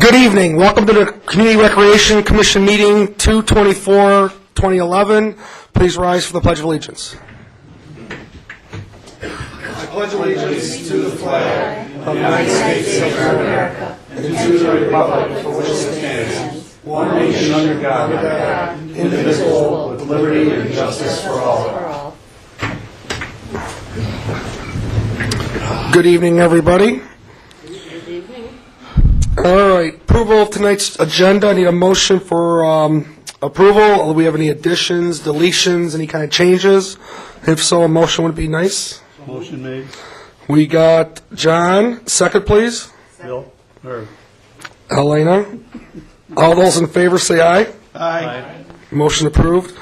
Good evening. Welcome to the Community Recreation Commission meeting 2/24/2011. Please rise for the Pledge of Allegiance. I pledge allegiance to the flag of the United States of America and to the republic for which it stands, one nation under God, indivisible, with liberty and justice for all. Good evening, everybody. All right, approval of tonight's agenda. I need a motion for um, approval. Do we have any additions, deletions, any kind of changes? If so, a motion would be nice. Motion made. We got John, second, please. Bill? Or, Elena. All those in favor say aye. aye. Motion approved.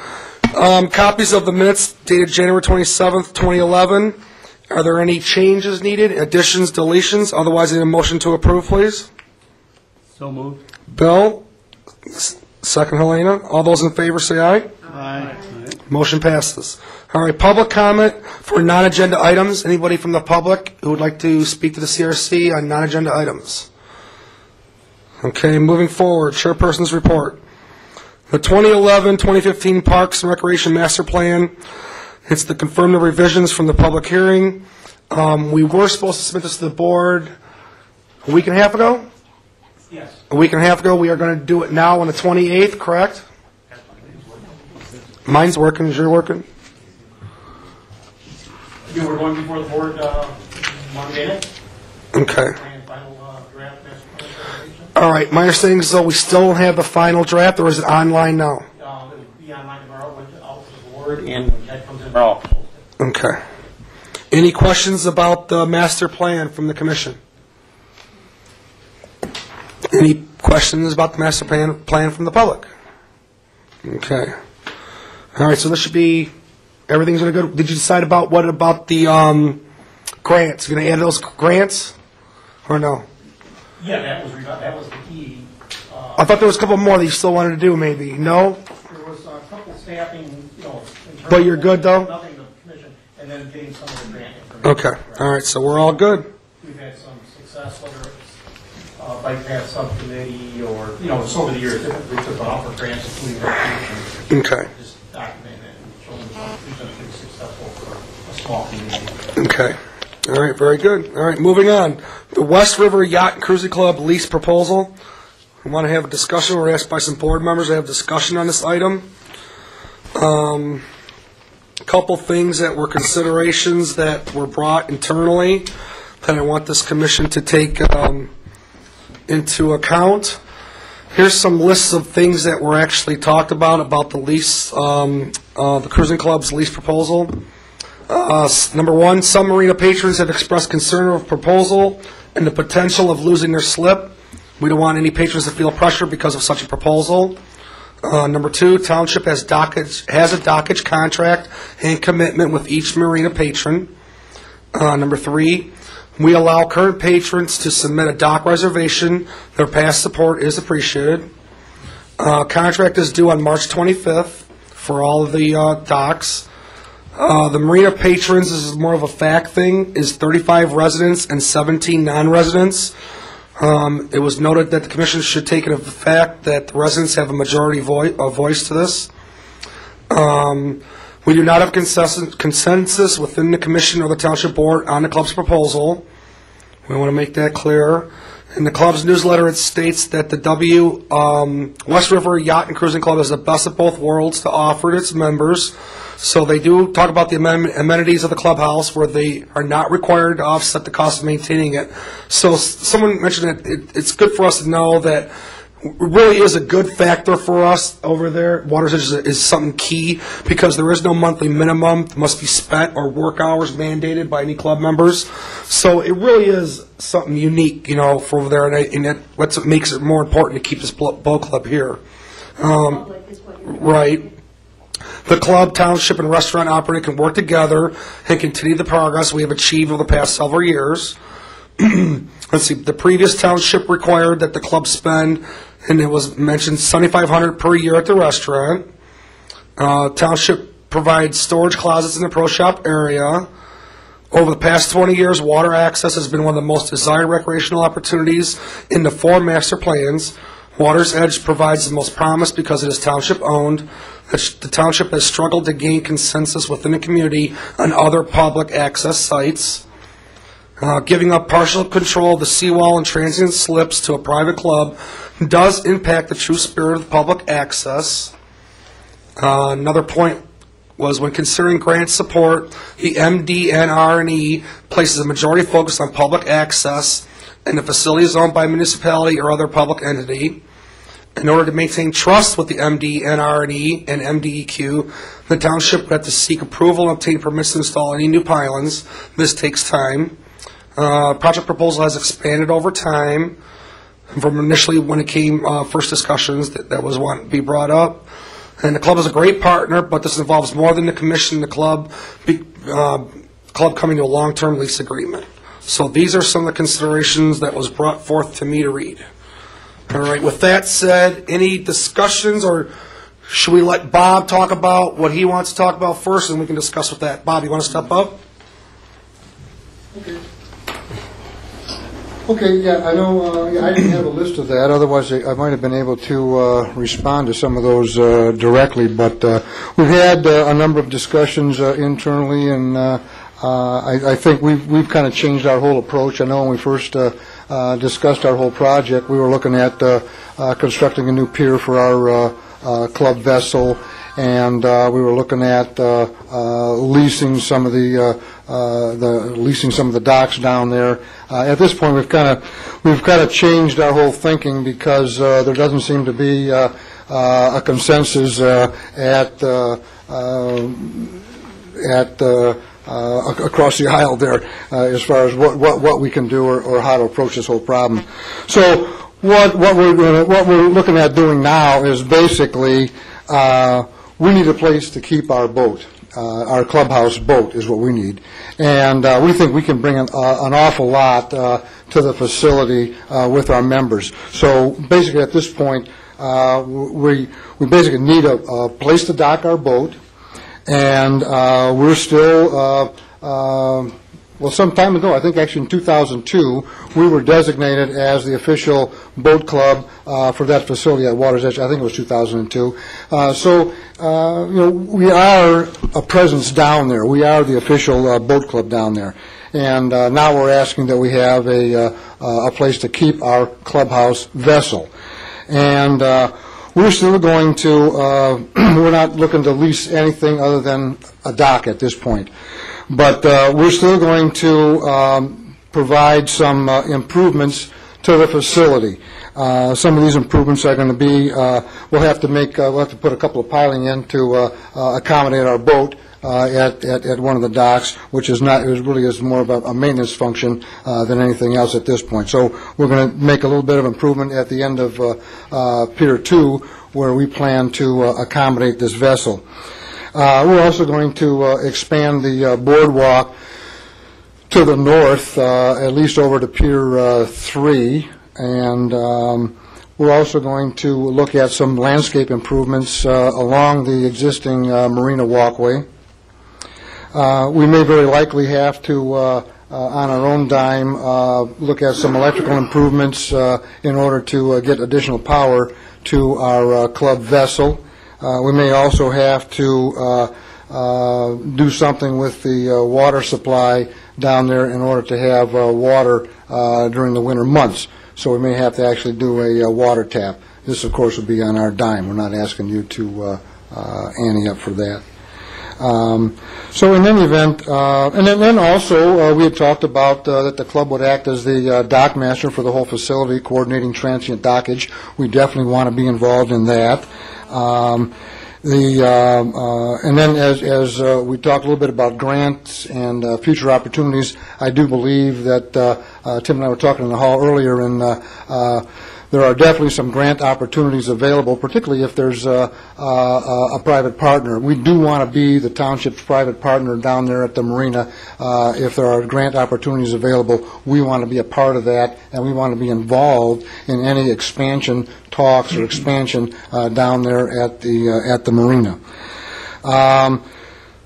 Um, Copies of the minutes dated January 27th, 2011. Are there any changes needed, additions, deletions? Otherwise, I need a motion to approve, please. So moved. Bill, s- second Helena. All those in favor say aye. Aye. Motion passes. All right, public comment for non-agenda items. Anybody from the public who would like to speak to the CRC on non-agenda items? Okay, moving forward, chairperson's report. The 2011-2015 Parks and Recreation Master Plan, it's to confirm the revisions from the public hearing. Um, We were supposed to submit this to the board a week and a half ago? Yes. A week and a half ago. We are going to do it now on the 28th, correct? Mine's working, is yours working? You were going before the board, uh, Monday night, Okay. and final, uh, draft master plan. All right, my understanding is though we still don't have the final draft, or is it online now? Uh, it will be online tomorrow, went out to the board, and when Ted comes in tomorrow. Okay. Any questions about the master plan from the commission? Any questions about the master plan, plan from the public? Okay. All right, so this should be, everything's gonna go, did you decide about, what about the, um, grants? You gonna add those grants? Or no? Yeah, that was, that was the key. Uh, I thought there was a couple more that you still wanted to do, maybe. No? There was a couple staffing, you know. But you're good, though? Nothing to the commission, and then getting some of the grant information. Okay, all right, so we're all good. We've had some success, whether uh, bike path subcommittee or, you know, so over the years, typically took off for grants, including recreation. Okay, Just document it and show them been pretty successful for a small community. okay. All right, very good. All right, moving on. The West River Yacht and Cruising Club lease proposal. We want to have a discussion, we're asked by some board members to have discussion on this item. Um, Couple things that were considerations that were brought internally that I want this commission to take um, into account. Here's some lists of things that were actually talked about, about the lease, um, uh, the cruising club's lease proposal. Uh, Number one, some marina patrons have expressed concern of proposal and the potential of losing their slip. We don't want any patrons to feel pressure because of such a proposal. Uh, Number two, township has dockage, has a dockage contract and commitment with each marina patron. Uh, Number three, we allow current patrons to submit a dock reservation. Their past support is appreciated. Uh, Contract is due on March 25th for all of the uh, docks. Uh, The marina patrons, this is more of a fact thing, is 35 residents and 17 non-residents. Um, It was noted that the commission should take it as a fact that the residents have a majority voice to this. Um, We do not have consensus within the commission or the township board on the club's proposal. We want to make that clear. In the club's newsletter, it states that the W, um, West River Yacht and Cruising Club is the best of both worlds to offer its members. So they do talk about the amen- amenities of the clubhouse where they are not required to offset the cost of maintaining it. So s- someone mentioned that it, it's good for us to know that really is a good factor for us over there. Water is, is something key because there is no monthly minimum that must be spent or work hours mandated by any club members. So it really is something unique, you know, for over there, and, I, and that's what makes it more important to keep this boat club here. Um, right. The club, township, and restaurant operator can work together and continue the progress we have achieved over the past several years let's see, the previous township required that the club spend, and it was mentioned seventy-five hundred per year at the restaurant. Uh, township provides storage closets in the pro shop area. Over the past 20 years, water access has been one of the most desired recreational opportunities in the four master plans. Water's Edge provides the most promise because it is township-owned. The township has struggled to gain consensus within the community on other public access sites. Uh, Giving up partial control of the seawall and transient slips to a private club does impact the true spirit of public access. Uh, Another point was when considering grant support, the MDNR&E places a majority focus on public access and the facility is owned by a municipality or other public entity. In order to maintain trust with the MDNR&E and MDEQ, the township would have to seek approval and obtain permits to install any new pylons. This takes time. Uh, Project proposal has expanded over time from initially when it came, uh, first discussions, that that was one to be brought up. And the club is a great partner, but this involves more than the commission, the club, be- uh, club coming to a long-term lease agreement. So these are some of the considerations that was brought forth to me to read. All right, with that said, any discussions, or should we let Bob talk about what he wants to talk about first, and we can discuss with that? Bob, you want to step up? Okay, yeah, I know, uh, yeah, I didn't have a list of that, otherwise I I might have been able to uh, respond to some of those uh, directly, but uh, we've had uh, a number of discussions uh, internally, and uh, uh, I I think we've we've kind of changed our whole approach. I know when we first uh, uh, discussed our whole project, we were looking at uh, uh, constructing a new pier for our uh, uh, club vessel, and uh, we were looking at uh, uh, leasing some of the, uh, uh, the, leasing some of the docks down there. Uh, At this point, we've kind of, we've kind of changed our whole thinking because uh, there doesn't seem to be uh, uh, a consensus uh, at, uh, uh, at, uh, uh, across the aisle there uh, as far as what, what, what we can do or, or how to approach this whole problem. So what, what we're gonna, what we're looking at doing now is basically, uh, we need a place to keep our boat. Uh, our clubhouse boat is what we need. And uh, we think we can bring an, uh, an awful lot uh, to the facility uh, with our members. So basically, at this point, uh, we, we basically need a, a place to dock our boat, and we're still, well, some time ago, I think actually in 2002, we were designated as the official boat club uh, for that facility at Water's Edge. I think it was 2002. Uh, So, uh, you know, we are a presence down there. We are the official uh, boat club down there. And uh, now we're asking that we have a, uh, a place to keep our clubhouse vessel. And we're still going to, we're not looking to lease anything other than a dock at this point. But uh, we're still going to um, provide some uh, improvements to the facility. Uh, Some of these improvements are going to be, uh, we'll have to make, uh, we'll have to put a couple of piling in to uh, accommodate our boat at, at at one of the docks, which is not, is really is more of a- a maintenance function than anything else at this point. So we're going to make a little bit of improvement at the end of Pier 2, where we plan to accommodate this vessel. Uh, We're also going to uh, expand the uh, boardwalk to the north, uh, at least over to Pier uh, 3, and um, we're also going to look at some landscape improvements uh, along the existing marina walkway. We may very likely have to, on our own dime, look at some electrical improvements in order to get additional power to our club vessel. Uh, We may also have to uh, uh, do something with the uh, water supply down there in order to have water during the winter months. So we may have to actually do a water tap. This, of course, would be on our dime. We're not asking you to ante up for that. Um, So in any event, uh, and then- then also, uh, we had talked about uh, that the club would act as the dock master for the whole facility, coordinating transient dockage. We definitely want to be involved in that. Um, The, um, uh, and then as, as uh, we talked a little bit about grants and uh, future opportunities, I do believe that, uh, uh, Tim and I were talking in the hall earlier, and uh, uh, there are definitely some grant opportunities available, particularly if there's a, a, a private partner. We do want to be the township's private partner down there at the marina. Uh, If there are grant opportunities available, we want to be a part of that, and we want to be involved in any expansion talks or expansion uh, down there at the, uh, at the marina. Um,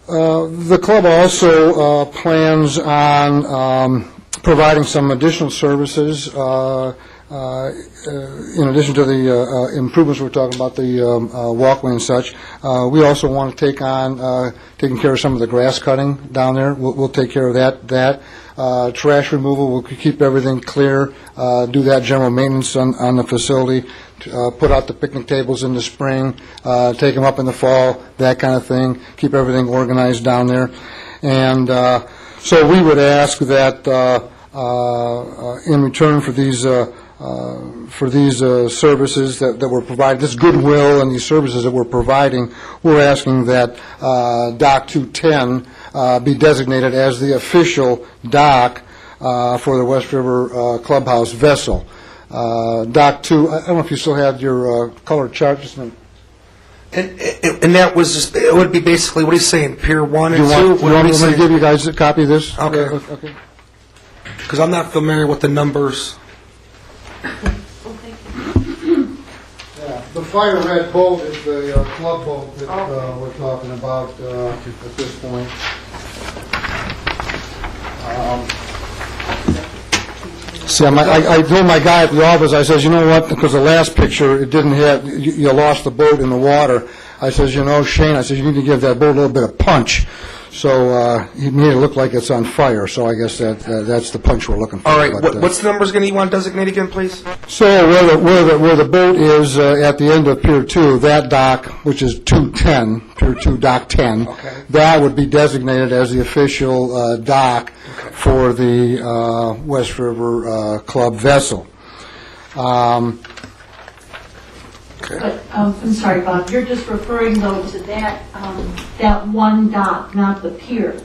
Uh, The club also uh, plans on um, providing some additional services, uh, in addition to the uh, uh, improvements we're talking about, the um, uh, walkway and such. Uh, We also want to take on, uh, taking care of some of the grass cutting down there. We'll we'll take care of that. That Uh, Trash removal, we'll keep everything clear, uh, do that general maintenance on on the facility, uh, put out the picnic tables in the spring, uh, take them up in the fall, that kind of thing, keep everything organized down there. And uh, so we would ask that uh, uh, uh, in return for these, uh, for these uh, services that that we're providing, this goodwill and these services that we're providing, we're asking that uh, Dock 210 uh, be designated as the official dock uh, for the West River uh, Clubhouse vessel. Uh, Dock 2, I don't know if you still have your uh, color chart, just a. And, and that was, just- it would be basically, what he's saying, Pier 1 Do and you 2? want, you want me to give you guys a copy of this? Okay. Okay. Because I'm not familiar with the numbers. The fire red boat is the uh, club boat that uh, we're talking about uh, at this point. Um, See, I'm- I I told my guy at the office, I says, you know what, because the last picture, it didn't have, you you lost the boat in the water. I says, you know, Shane, I says, you need to give that boat a little bit of punch. So uh, he made it look like it's on fire, so I guess that that- that's the punch we're looking for. All right, But, what- uh, what's the numbers again you want designated again, please? so where the, where the, where the boat is uh, at the end of Pier 2, that dock, which is 210, Pier 2, Dock 10, Okay. that would be designated as the official uh, dock for the uh, West River uh, Club vessel. Um, But, um, I'm sorry, Bob, you're just referring though to that, um, that one dock, not the pier.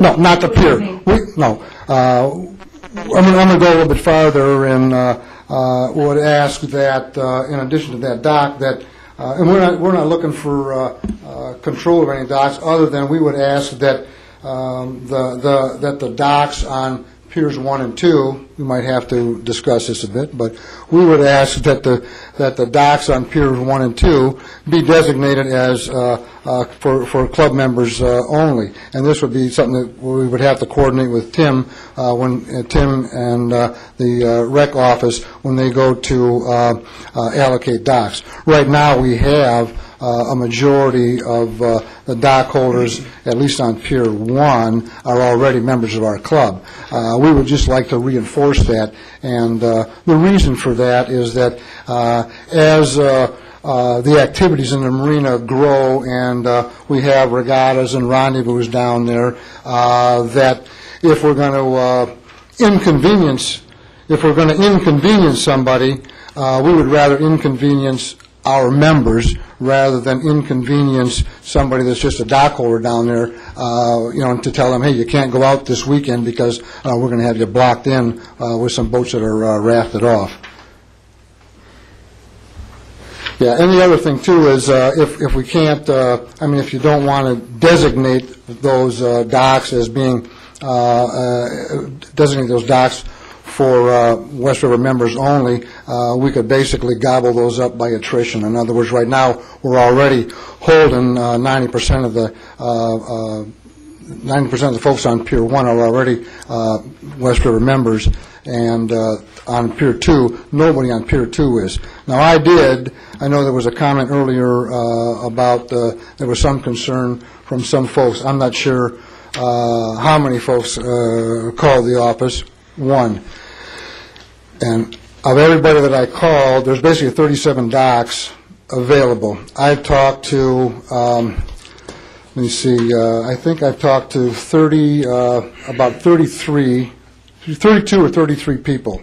No, not the What do you pier. We, no. Uh, I'm going to go a little bit farther and uh, uh, would ask that, uh, in addition to that dock, that, uh, and we're not, we're not looking for uh, uh, control of any docks, other than we would ask that um, the, the, that the docks on Piers 1 and 2, we might have to discuss this a bit, but we would ask that the, that the docks on Piers 1 and 2 be designated as, uh, uh, for, for club members uh, only. And this would be something that we would have to coordinate with Tim, uh, when, uh, Tim and uh, the rec office, when they go to allocate docks. Right now, we have a majority of uh, the dock holders, at least on Pier 1, are already members of our club. Uh, We would just like to reinforce that, and uh, the reason for that is that uh, as uh, uh, the activities in the marina grow, and uh, we have regattas and rendezvous down there, uh, that if we're going to inconvenience, if we're going to inconvenience somebody, uh, we would rather inconvenience our members rather than inconvenience somebody that's just a dock holder down there, uh, you know, to tell them, hey, you can't go out this weekend because uh, we're going to have you blocked in uh, with some boats that are uh, rafted off. Yeah, and the other thing, too, is uh, if if we can't, uh, I mean, if you don't want to designate those docks as being, designate those docks for uh, West River members only, uh, we could basically gobble those up by attrition. In other words, right now, we're already holding uh, 90% of the, uh, uh, 90% of the folks on Pier 1 are already uh, West River members, and uh, on Pier 2, nobody on Pier 2 is. Now, I did, I know there was a comment earlier uh, about, uh, there was some concern from some folks, I'm not sure uh, how many folks uh, called the office, one. And of everybody that I called, there's basically 37 docks available. I've talked to, um, let me see, uh, I think I've talked to 30, uh, about 33, 32 or 33 people.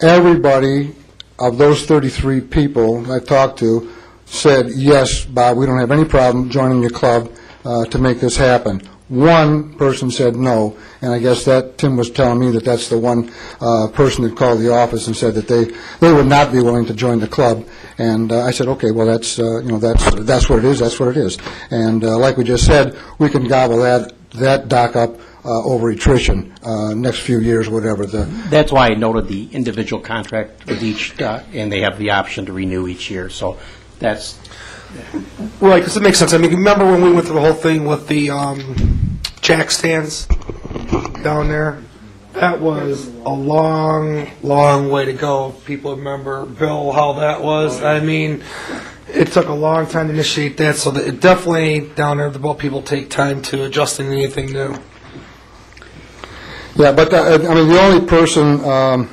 Everybody of those 33 people I talked to said, yes, Bob, we don't have any problem joining your club uh, to make this happen. One person said no, and I guess that, Tim was telling me that that's the one uh, person that called the office and said that they, they would not be willing to join the club. And uh, I said, okay, well, that's, uh, you know, that's, that's what it is, that's what it is. And uh, like we just said, we can gobble that, that dock up uh, over attrition, uh, next few years, whatever the, That's why I noted the individual contract with each, uh, and they have the option to renew each year, so that's, Right, because it makes sense. I mean, remember when we went through the whole thing with the um, jack stands down there? That was a long, long way to go. People remember, Bill, how that was. I mean, it took a long time to initiate that, so that it definitely down there, the boat people take time to adjusting anything new. Yeah, but, uh, I mean, the only person, um,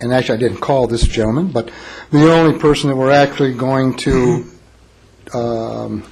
and actually, I didn't call this gentleman, but the only person that we're actually going to um,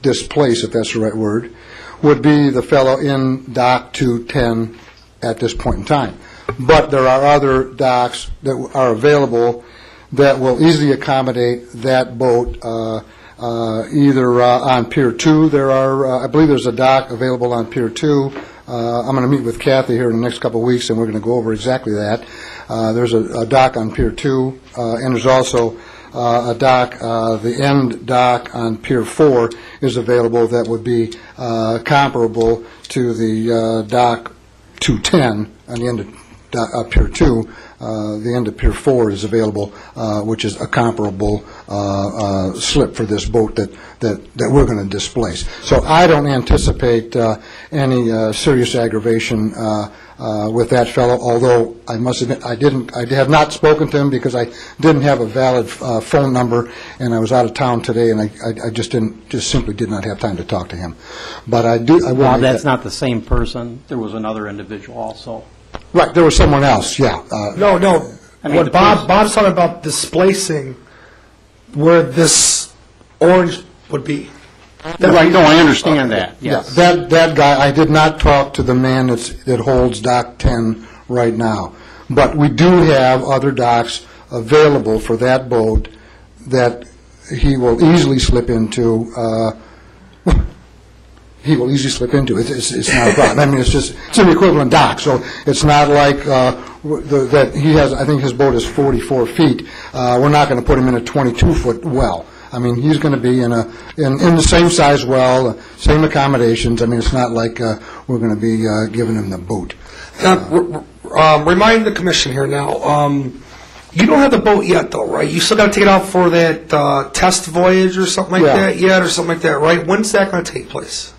displace, if that's the right word, would be the fellow in Dock 210 at this point in time. But there are other docks that are available that will easily accommodate that boat, uh, uh, either uh, on Pier 2, there are, uh, I believe there's a dock available on Pier 2. Uh, I'm going to meet with Kathy here in the next couple of weeks, and we're going to go over exactly that. Uh, There's a a dock on Pier 2, uh, and there's also a dock, uh, the end dock on Pier 4 is available that would be uh, comparable to the uh, dock 210 on the end of dock- uh, Pier 2. Uh, The end of Pier 4 is available, uh, which is a comparable uh, uh, slip for this boat that that that we're going to displace. So I don't anticipate uh, any uh, serious aggravation uh, with that fellow, although I must admit, I didn't, I have not spoken to him because I didn't have a valid uh, phone number, and I was out of town today, and I I- I just didn't, just simply did not have time to talk to him. But I do, I will Well, make that's that- not the same person. There was another individual also. Right, there was someone else, yeah. uh, No, no. I mean, what Bob person- Bob's talking about displacing where this orange would be. Right, no, I understand that, Yeah, yes. that, that guy, I did not talk to the man that's, that holds Dock 10 right now. But we do have other docks available for that boat that he will easily slip into, uh, he will easily slip into. It's, it's it's not a problem. I mean, it's just, it's an equivalent dock, so it's not like, uh, w- the- that he has, I think his boat is 44 feet. Uh, We're not going to put him in a 22-foot well. I mean, he's going to be in a, in, in the same size well, same accommodations. I mean, it's not like uh, we're going to be uh, giving him the boot. Now, r- r- um, remind the commission here now, um, you don't have the boat yet, though, right? You still got to take it out for that uh, test voyage or something like Yeah. that yet, or something like that, right? When's that going to take place?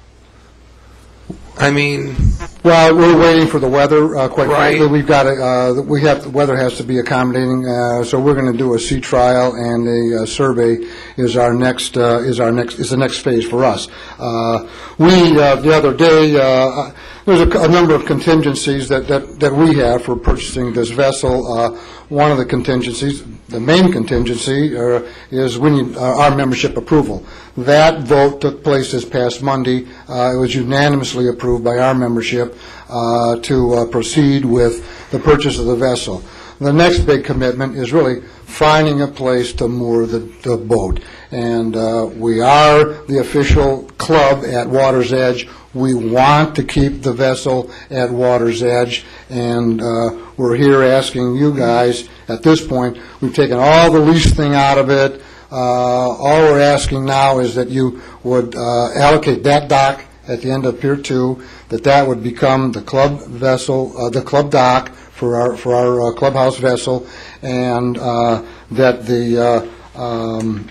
I mean, Well, we're waiting for the weather, uh, quite Right. frankly. We've got, to, uh, we have, the weather has to be accommodating, uh, so we're going to do a sea trial, and a uh, survey is our next, uh, is our next, is the next phase for us. Uh, We, uh, the other day, uh, there's a a number of contingencies that, that that we have for purchasing this vessel. Uh, One of the contingencies, the main contingency, uh, is we need uh, our membership approval. That vote took place this past Monday. Uh, It was unanimously approved by our membership uh, to uh, proceed with the purchase of the vessel. The next big commitment is really finding a place to moor the, the boat. And we are the official club at Water's Edge. We want to keep the vessel at Water's Edge, and uh, we're here asking you guys, at this point, we've taken all the lease thing out of it. Uh, All we're asking now is that you would uh, allocate that dock at the end of Pier 2, that that would become the club vessel, uh, the club dock for our, for our uh, clubhouse vessel, and uh, that the, uh, um,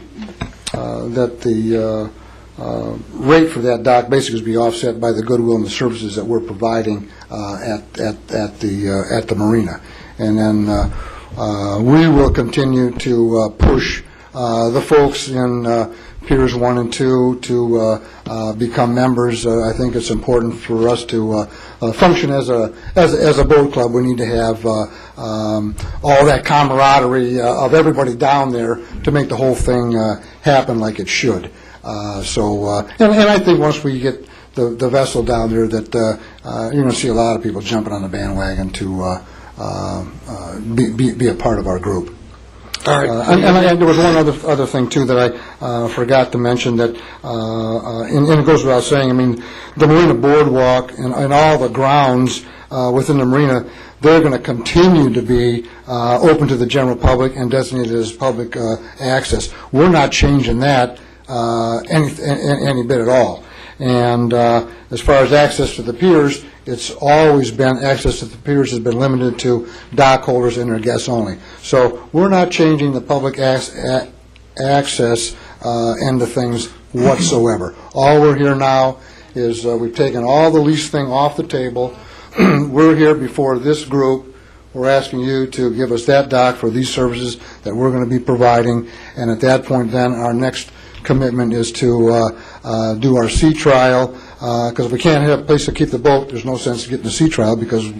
uh, that the uh, uh, rate for that dock basically be offset by the goodwill and the services that we're providing uh, at, at, at the, uh, at the marina. And then uh, uh, we will continue to uh, push uh, the folks in uh, Piers 1 and 2 to uh, uh, become members. Uh, I think it's important for us to uh, uh, function as a, as a- as a boat club. We need to have uh, um, all that camaraderie uh, of everybody down there to make the whole thing uh, happen like it should. Uh, So, uh, and and I think once we get the the vessel down there, that uh, uh, you're going to see a lot of people jumping on the bandwagon to uh, uh, be be be a part of our group. all right. And and I- and there was one other, other thing, too, that I uh, forgot to mention, that, uh, uh, and and it goes without saying, I mean, the Marina Boardwalk and and all the grounds uh, within the marina, they're going to continue to be uh, open to the general public and designated as public uh, access. We're not changing that any any any bit at all. And uh, as far as access to the piers, it's always been, access to the piers has been limited to dock holders and their guests only. So we're not changing the public ac- access uh, end of things whatsoever. All we're here now is, uh, we've taken all the lease thing off the table. We're here before this group. We're asking you to give us that dock for these services that we're going to be providing. And at that point, then, our next commitment is to uh, uh, do our sea trial, because if we can't have a place to keep the boat, there's no sense in getting a sea trial, because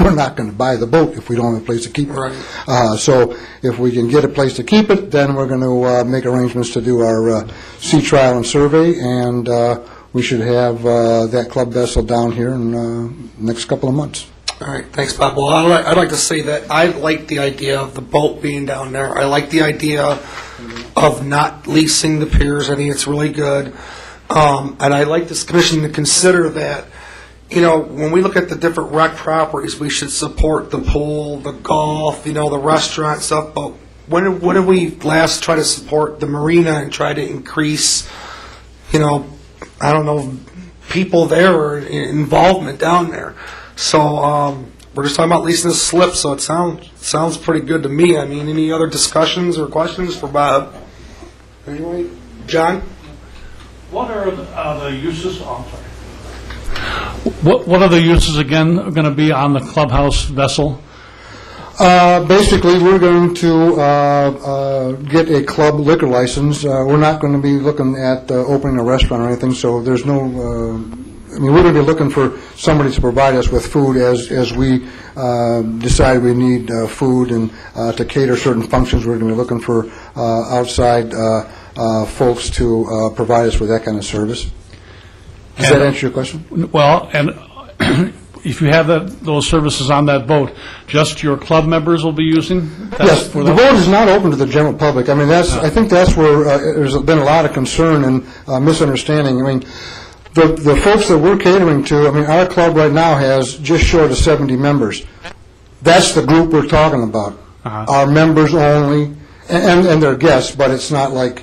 we're not going to buy the boat if we don't have a place to keep it. Uh, So if we can get a place to keep it, then we're going to make arrangements to do our uh, sea trial and survey, and uh, we should have uh, that club vessel down here in uh, next couple of months. All right, thanks, Bob. Well, I'd like- I'd like to say that I like the idea of the boat being down there. I like the idea of not leasing the piers. I think it's really good. Um, And I'd like this commission to consider that, you know, when we look at the different rec properties, we should support the pool, the golf, you know, the restaurant stuff, but when, when did we last try to support the marina and try to increase, you know, I don't know, people there or involvement down there. So um, we're just talking about leasing a slip, so it sounds sounds pretty good to me. I mean, any other discussions or questions for Bob? Anyway, John? What are the, uh, the uses, oh, I'm sorry. What, what are the uses again going to be on the clubhouse vessel? Uh, Basically, we're going to uh, uh, get a club liquor license. Uh, We're not going to be looking at uh, opening a restaurant or anything, so there's no, uh, I mean, we're going to be looking for somebody to provide us with food as, as we uh, decide we need uh, food and uh, to cater certain functions. We're going to be looking for uh, outside uh, uh, folks to uh, provide us with that kind of service. Does that answer your question? Well, and if you have that, those services on that boat, just your club members will be using? that Yes, for the vote is not open to the general public. I mean, that's, I think that's where uh, there's been a lot of concern and uh, misunderstanding. I mean, the the folks that we're catering to, I mean, our club right now has just short of 70 members. That's the group we're talking about. Uh-huh. Our members only, and and their guests, but it's not like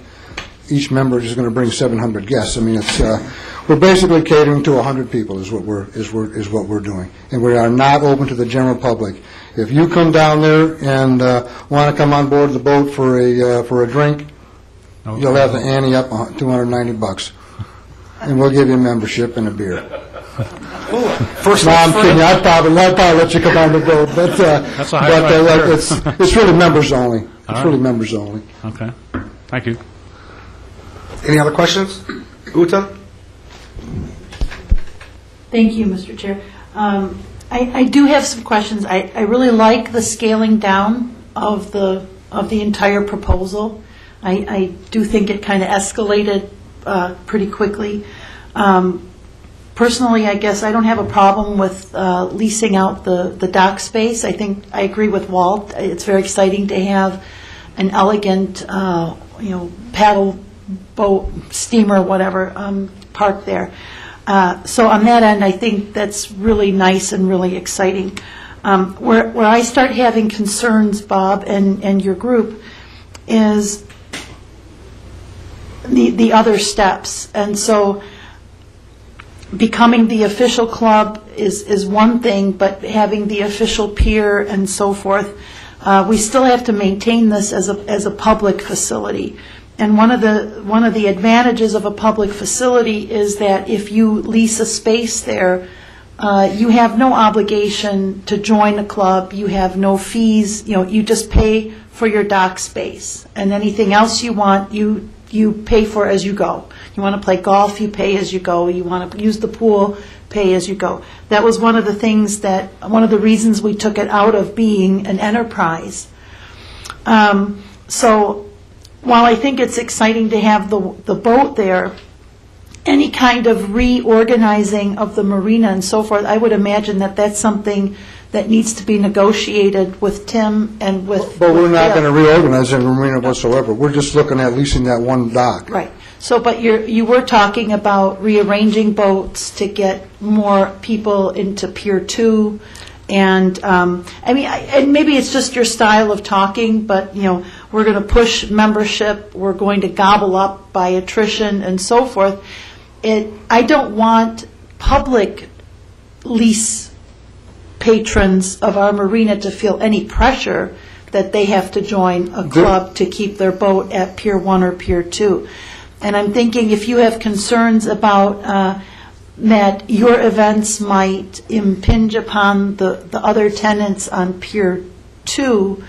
each member is going to bring 700 guests. I mean, it's, uh, we're basically catering to 100 people is what we're, is we're, is what we're doing. And we are not open to the general public. If you come down there and want to come on board the boat for a, uh, for a drink, you'll have to ante up a hun- 290 bucks. And we'll give you a membership and a beer. First No, one's I'm kidding. I'd probably, I'd probably let you come on the boat, but, uh, That's a high but, uh, price, sure. it's, it's really members only. It's All really members only. Okay, thank you. Any other questions? Uta? Thank you, Mr. Chair. Um, I I do have some questions. I I really like the scaling down of the, of the entire proposal. I I do think it kind of escalated uh, pretty quickly. Um, Personally, I guess I don't have a problem with uh, leasing out the the dock space. I think, I agree with Walt. It's very exciting to have an elegant, uh, you know, paddle boat, steamer, whatever, um, parked there. Uh, So on that end, I think that's really nice and really exciting. Um, Where where I start having concerns, Bob, and and your group, is the the other steps. And so becoming the official club is, is one thing, but having the official pier and so forth, uh, we still have to maintain this as a, as a public facility. And one of the, one of the advantages of a public facility is that if you lease a space there, uh, you have no obligation to join a club, you have no fees, you know, you just pay for your dock space. And anything else you want, you, you pay for as you go. You want to play golf, you pay as you go. You want to use the pool, pay as you go. That was one of the things that, one of the reasons we took it out of being an enterprise. Um, So while I think it's exciting to have the, the boat there, any kind of reorganizing of the marina and so forth, I would imagine that that's something that needs to be negotiated with Tim and with. But we're not going to reorganize the marina whatsoever. We're just looking at leasing that one dock. Right. So, but you're, you were talking about rearranging boats to get more people into Pier 2, and, um, I mean, I- and maybe it's just your style of talking, but, you know, we're going to push membership, we're going to gobble up by attrition and so forth. It, I don't want public lease patrons of our marina to feel any pressure that they have to join a club to keep their boat at Pier 1 or Pier 2. And I'm thinking if you have concerns about uh, that your events might impinge upon the, the other tenants on Pier 2,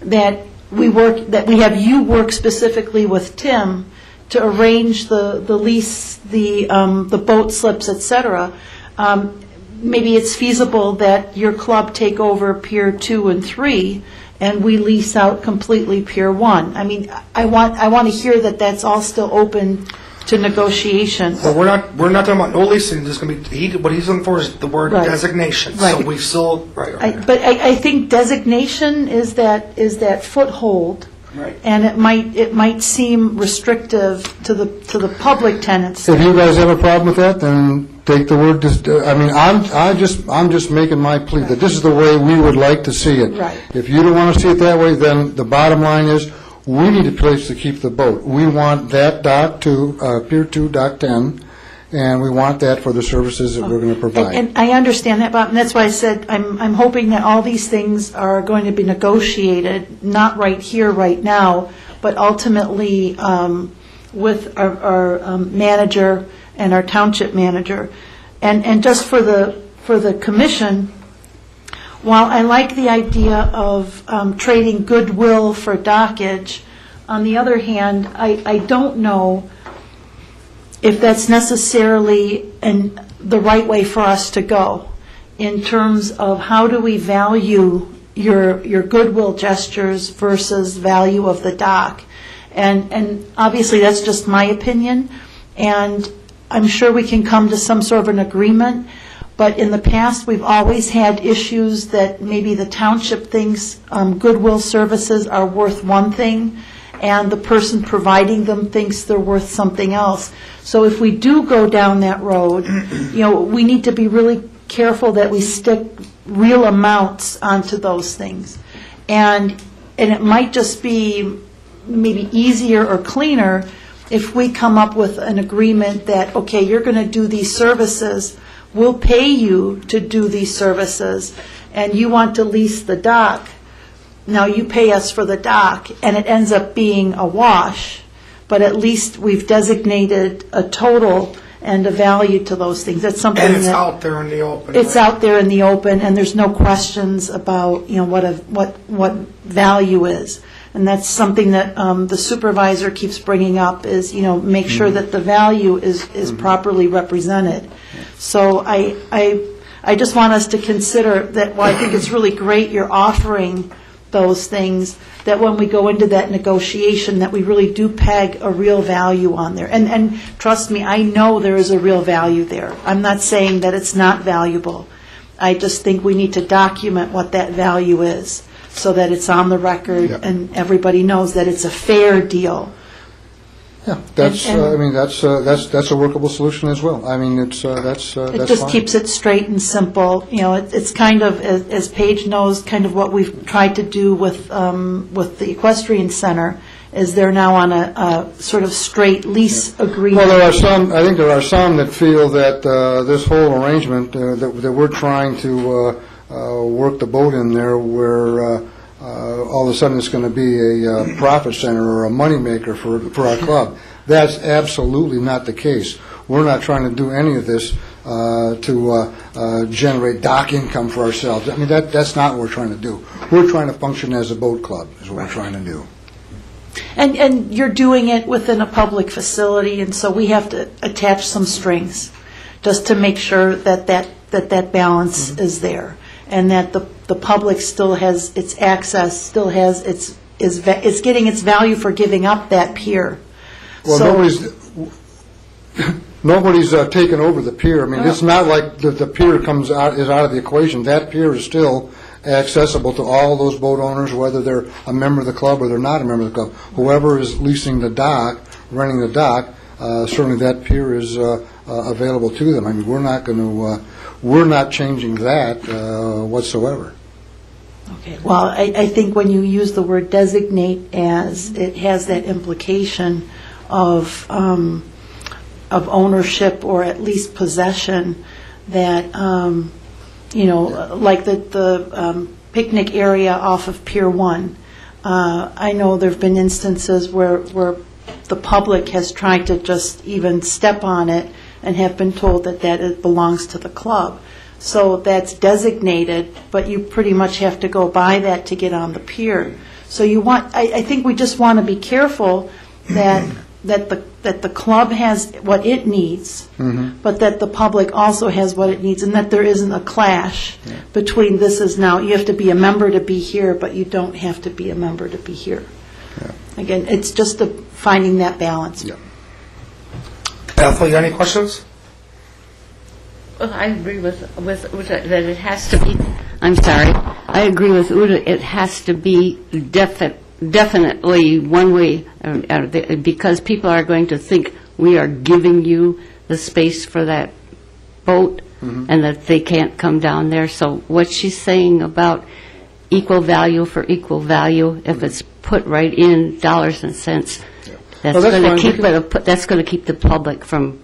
that we work, that we have you work specifically with Tim to arrange the, the lease, the, um, the boat slips, et cetera. Um, Maybe it's feasible that your club take over Pier 2 and 3, and we lease out completely Pier 1. I mean, I want, I want to hear that that's all still open to negotiation. Well, we're not, we're not talking about no leasing, there's gonna be, he, what he's looking for is the word Right. designation. So Right. we still, right, I- right. But I, I think designation is that, is that foothold. Right. And it might, it might seem restrictive to the, to the public tenants. If you guys have a problem with that, then take the word, dis- uh, I mean, I'm, I just, I'm just making my plea that this is the way we would like to see it. Right. If you don't want to see it that way, then the bottom line is, we need a place to keep the boat. We want that dock to, uh, Pier 2, Dock 10, and we want that for the services that we're going to And provide. and I understand that, Bob, and that's why I said, I'm, I'm hoping that all these things are going to be negotiated, not right here, right now, but ultimately um, with our, our um, manager and our township manager. And, and just for the, for the commission, while I like the idea of um, trading goodwill for dockage, on the other hand, I, I don't know if that's necessarily an, the right way for us to go in terms of how do we value your, your goodwill gestures versus value of the dock. And, and obviously, that's just my opinion, and I'm sure we can come to some sort of an agreement, but in the past, we've always had issues that maybe the township thinks um, goodwill services are worth one thing, and the person providing them thinks they're worth something else. So if we do go down that road, you know, we need to be really careful that we stick real amounts onto those things. And, and it might just be maybe easier or cleaner if we come up with an agreement that, okay, you're going to do these services, we'll pay you to do these services, and you want to lease the dock, now you pay us for the dock, and it ends up being a wash, but at least we've designated a total and a value to those things. That's something And it's that- out there in the open. It's out there in the open, and there's no questions about, you know, what, a- what, what value is. And that's something that um, the supervisor keeps bringing up, is, you know, make sure that the value is, is properly represented. So I, I, I just want us to consider that, while I think it's really great you're offering those things, that when we go into that negotiation, that we really do peg a real value on there. And, and trust me, I know there is a real value there. I'm not saying that it's not valuable. I just think we need to document what that value is, so that it's on the record Yep. and everybody knows that it's a fair deal. Yeah, that's, and- uh, I mean, that's, uh, that's, that's a workable solution as well. I mean, it's, uh, that's, uh, It that's just fine. keeps it straight and simple. You know, it- it's kind of, as as Paige knows, kind of what we've tried to do with, um, with the equestrian center, is they're now on a, a sort of straight lease agreement. Well, there are some, I think there are some that feel that uh, this whole arrangement, uh, that that we're trying to uh, work the boat in there where uh, uh, all of a sudden it's going to be a uh, profit center or a moneymaker for, for our club. That's absolutely not the case. We're not trying to do any of this uh, to uh, uh, generate dock income for ourselves. I mean, that, that's not what we're trying to do. We're trying to function as a boat club, is what we're trying to do. And, and you're doing it within a public facility, and so we have to attach some strings, just to make sure that that, that that balance Mm-hmm. is there, and that the, the public still has its access, still has its, is, va- it's getting its value for giving up that pier. Well, So- nobody's, nobody's uh, taken over the pier. I mean, it's not like the, the pier comes out, is out of the equation. That pier is still accessible to all those boat owners, whether they're a member of the club or they're not a member of the club. Whoever is leasing the dock, renting the dock, uh, certainly that pier is uh, uh, available to them. I mean, we're not going to, uh, we're not changing that uh, whatsoever. Okay, well, I, I think when you use the word designate as, it has that implication of, um, of ownership or at least possession that, um, you know, like the, the um, picnic area off of Pier 1. Uh, I know there've been instances where, where the public has tried to just even step on it and have been told that that it belongs to the club. So that's designated, but you pretty much have to go by that to get on the pier. So you want, I, I think we just want to be careful that, that the, that the club has what it needs, mm-hmm. but that the public also has what it needs, and that there isn't a clash between this is now, you have to be a member to be here, but you don't have to be a member to be here. Again, it's just a- finding that balance. Yeah. Ethel, you got any questions? Well, I agree with, with Uta that it has to be, I'm sorry, I agree with Uta, it has to be defi- definitely one way, uh, uh, the- because people are going to think we are giving you the space for that boat, and that they can't come down there. So what she's saying about equal value for equal value, if it's put right in dollars and cents, that's Well, that's going fine. to We keep, can- it- that's going to keep the public from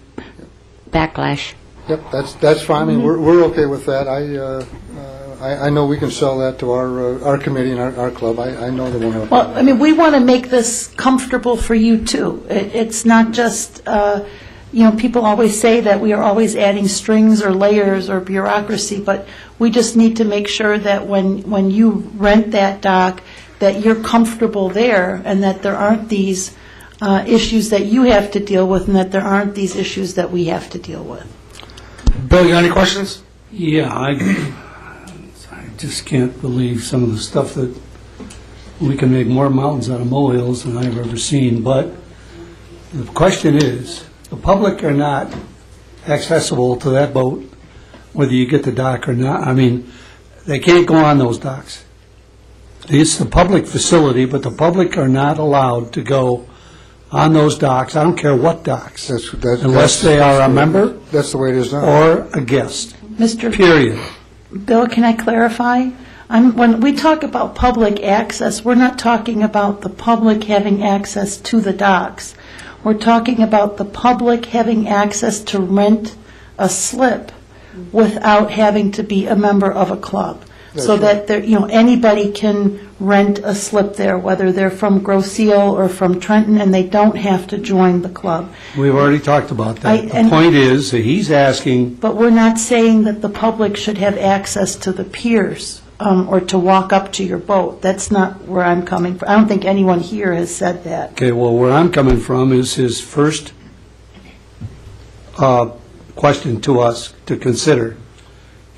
backlash. Yep, that's, that's fine, I mean, we're, we're okay with that. I, uh, uh, I, I know we can sell that to our, uh, our committee and our, our club. I, I know they won't have a Well, problem. I mean, we want to make this comfortable for you, too. It- It's not just, uh, you know, people always say that we are always adding strings or layers or bureaucracy, but we just need to make sure that when, when you rent that dock, that you're comfortable there and that there aren't these uh, issues that you have to deal with and that there aren't these issues that we have to deal with. Bill, you got any questions? Yeah, I, I just can't believe some of the stuff that, we can make more mountains out of molehills than I've ever seen, but the question is, the public are not accessible to that boat, whether you get the dock or not. I mean, they can't go on those docks. It's the public facility, but the public are not allowed to go on those docks, I don't care what docks, That's, that's. unless they are a member That's the way it is now. or a guest, Mr. period. Bill, can I clarify? I'm- When we talk about public access, we're not talking about the public having access to the docks. We're talking about the public having access to rent a slip without having to be a member of a club. So right. that there, you know, anybody can rent a slip there, whether they're from Grosse Ile or from Trenton, and they don't have to join the club. We've already talked about I- that. The and- point is, that he's asking, But we're not saying that the public should have access to the piers um, or to walk up to your boat. That's not where I'm coming from. I don't think anyone here has said that. okay, well, where I'm coming from is his first uh, question to us to consider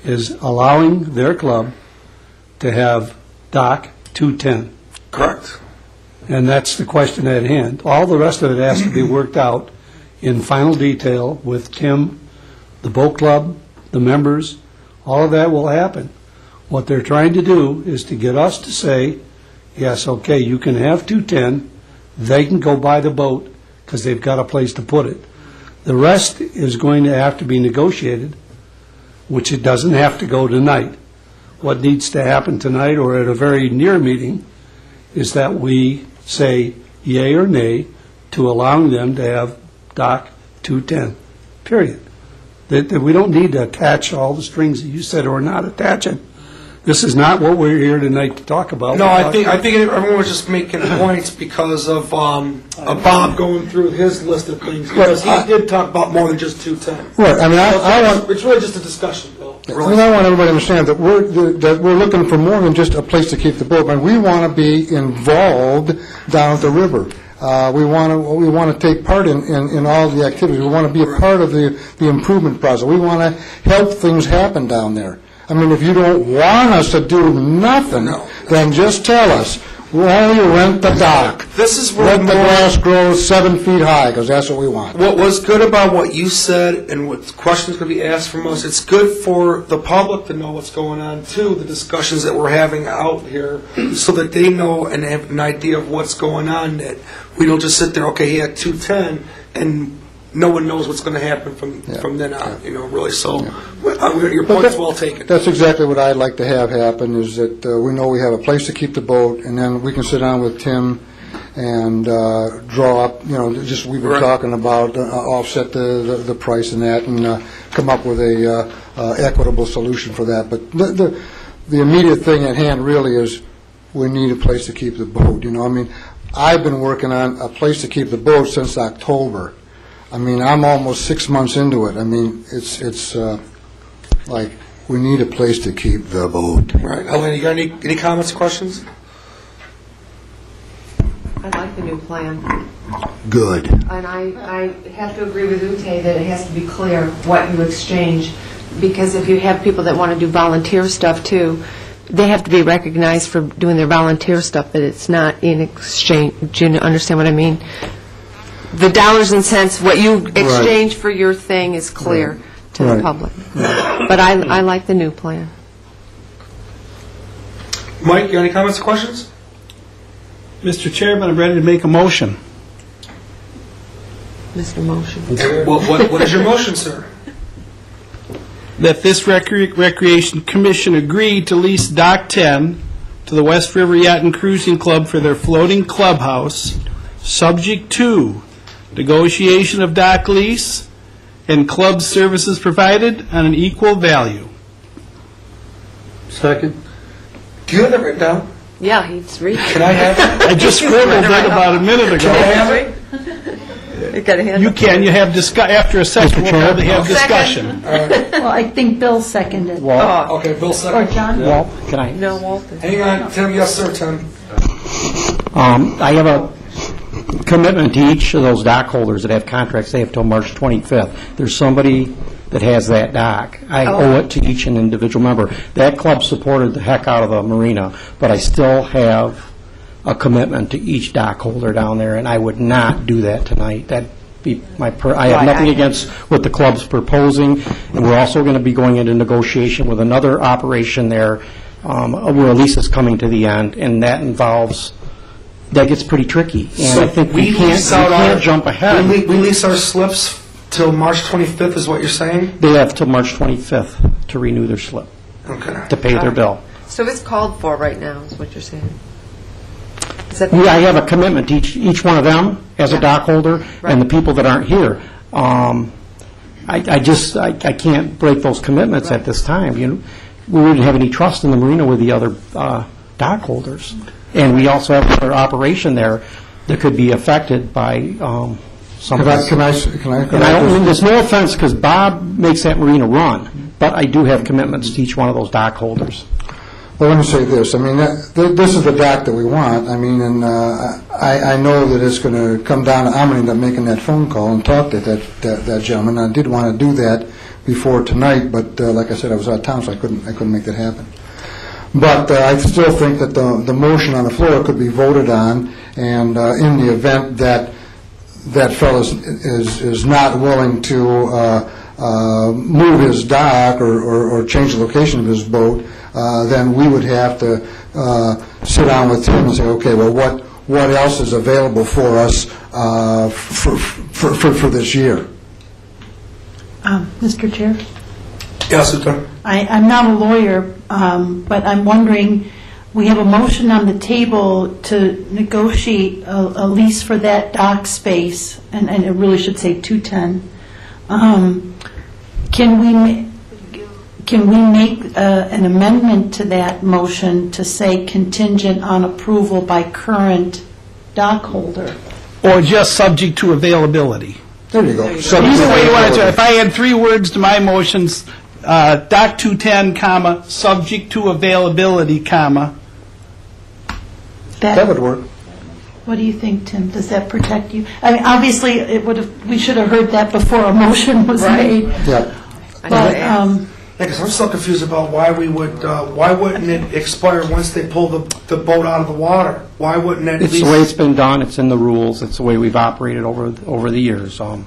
is allowing their club to have dock 210. Correct. And that's the question at hand. All the rest of it has to be worked out in final detail with Tim, the boat club, the members, all of that will happen. What they're trying to do is to get us to say, yes, okay, you can have 210, they can go buy the boat because they've got a place to put it. The rest is going to have to be negotiated, which it doesn't have to go tonight. What needs to happen tonight or at a very near meeting is that we say yea or nay to allowing them to have Dock 210, period. That, that we don't need to attach all the strings that you said we're not attaching. This is not what we're here tonight to talk about. No, I think, I think everyone was just making points because of, um, of Bob going through his list of things, because he did talk about more than just 210. Right, I mean, I, I want, It's really just a discussion, Bill. I want everybody to understand that we're, that we're looking for more than just a place to keep the boat, and we want to be involved down at the river. Uh, we want to, we want to take part in, in, in all the activities. We want to be a part of the, the improvement process. We want to help things happen down there. I mean, if you don't want us to do nothing, No. then just tell us. We'll only rent the dock. This is where Let the more- grass grow seven feet high, because that's what we want. What was good about what you said and what questions to be asked from us, it's good for the public to know what's going on too, the discussions that we're having out here, so that they know and have an idea of what's going on, that we don't just sit there, okay, he had 210, and no one knows what's going to happen from, Yeah. from then on, you know, really, so, uh, your But point's that- well taken. That's exactly what I'd like to have happen, is that uh, we know we have a place to keep the boat, and then we can sit down with Tim and uh, draw up, you know, just we've been Right. talking about, uh, offset the, the- the price and that, and uh, come up with a uh, uh, equitable solution for that. But the- the, the immediate thing at hand really is, we need a place to keep the boat, you know, I mean, I've been working on a place to keep the boat since October. I mean, I'm almost six months into it. I mean, it's, it's, uh, like, we need a place to keep the boat. Right, Elaine, you got any, any comments, questions? I like the new plan, Good. and I, I have to agree with Ute that it has to be clear what you exchange, because if you have people that want to do volunteer stuff too, they have to be recognized for doing their volunteer stuff, but it's not in exchange, do you understand what I mean? The dollars and cents, what you exchange for your thing is clear to the Right. public. But I, I like the new plan. Mike, you got any comments or questions? Mr. Chairman, I'm ready to make a motion. Mr. Motion. What, what, what is your motion, sir? That this Recre- Recreation Commission agree to lease Dock 10 to the West River Yacht and Cruising Club for their floating clubhouse, subject to negotiation of dock lease and club services provided on an equal value. Second? Do you have that written down? Yeah, he's reading. Can I have it? I just scribbled it about a minute ago. Can I ago. have it? You got a hand You up? can, you have discuss, after a second, we'll probably have discussion. Well, I think Bill seconded. Oh, Okay, Bill seconded. Or second. John? Well, can I? no, Walter. Hang on, Tim, yes, sir, Tim. Um, I have a commitment to each of those dock holders that have contracts, they have till March 25th. There's somebody that has that dock. I owe it to each and individual member. That club supported the heck out of the marina, but I still have a commitment to each dock holder down there, and I would not do that tonight. That'd be my, per- I have Right, nothing I- against what the club's proposing, and we're also going to be going into negotiation with another operation there, um, where a lease is coming to the end, and that involves that gets pretty tricky. And I think we can't, lease out our- can't jump We ahead. le- we lease our slips till March 25th, is what you're saying? They have till March 25th to renew their slip, Okay. to pay their bill. So it's called for right now, is what you're saying? Is that We- I have a commitment to each, each one of them as a dock holder, and the people that aren't here. Um, I, I just, I, I can't break those commitments at this time, you know? We wouldn't have any trust in the marina with the other uh, dock holders. And we also have another operation there that could be affected by um, some Can of I, this. can I, can I? can And I don't, mean there's no offense, because Bob makes that marina run, but I do have commitments to each one of those dock holders. Well, let me say this, I mean, that- th- this is the dock that we want, I mean, and uh, I I know that it's going to come down, I'm going to end up making that phone call and talk to that that that gentleman. I did want to do that before tonight, but uh, like I said, I was out of town, so I couldn't I couldn't make that happen. But uh, I still think that the the motion on the floor could be voted on, and uh, in the event that that fellow is- is is not willing to uh, uh, move his dock or or or change the location of his boat, uh, then we would have to uh, sit down with him and say, okay, well, what what else is available for us uh, for for for for this year? Um, Mr. Chair? Yes, Uta. I, I'm not a lawyer, um, but I'm wondering, we have a motion on the table to negotiate a, a lease for that dock space, and, and it really should say 210. Um, Can we, ma- can we make uh, an amendment to that motion to say contingent on approval by current dock holder? Or just subject to availability. There you go. Either way you want to, if I add three words to my motions, uh, Dock 210, comma, subject to availability, comma, That would work. What do you think, Tim? Does that protect you? I mean, obviously, it would have, we should have heard that before a motion was made. Yeah. But, um, Yeah, 'cause I'm still confused about why we would, uh, why wouldn't it expire once they pull the, the boat out of the water? Why wouldn't it at It's the way it's been done, it's in the rules, it's the way we've operated over, over the years. Um,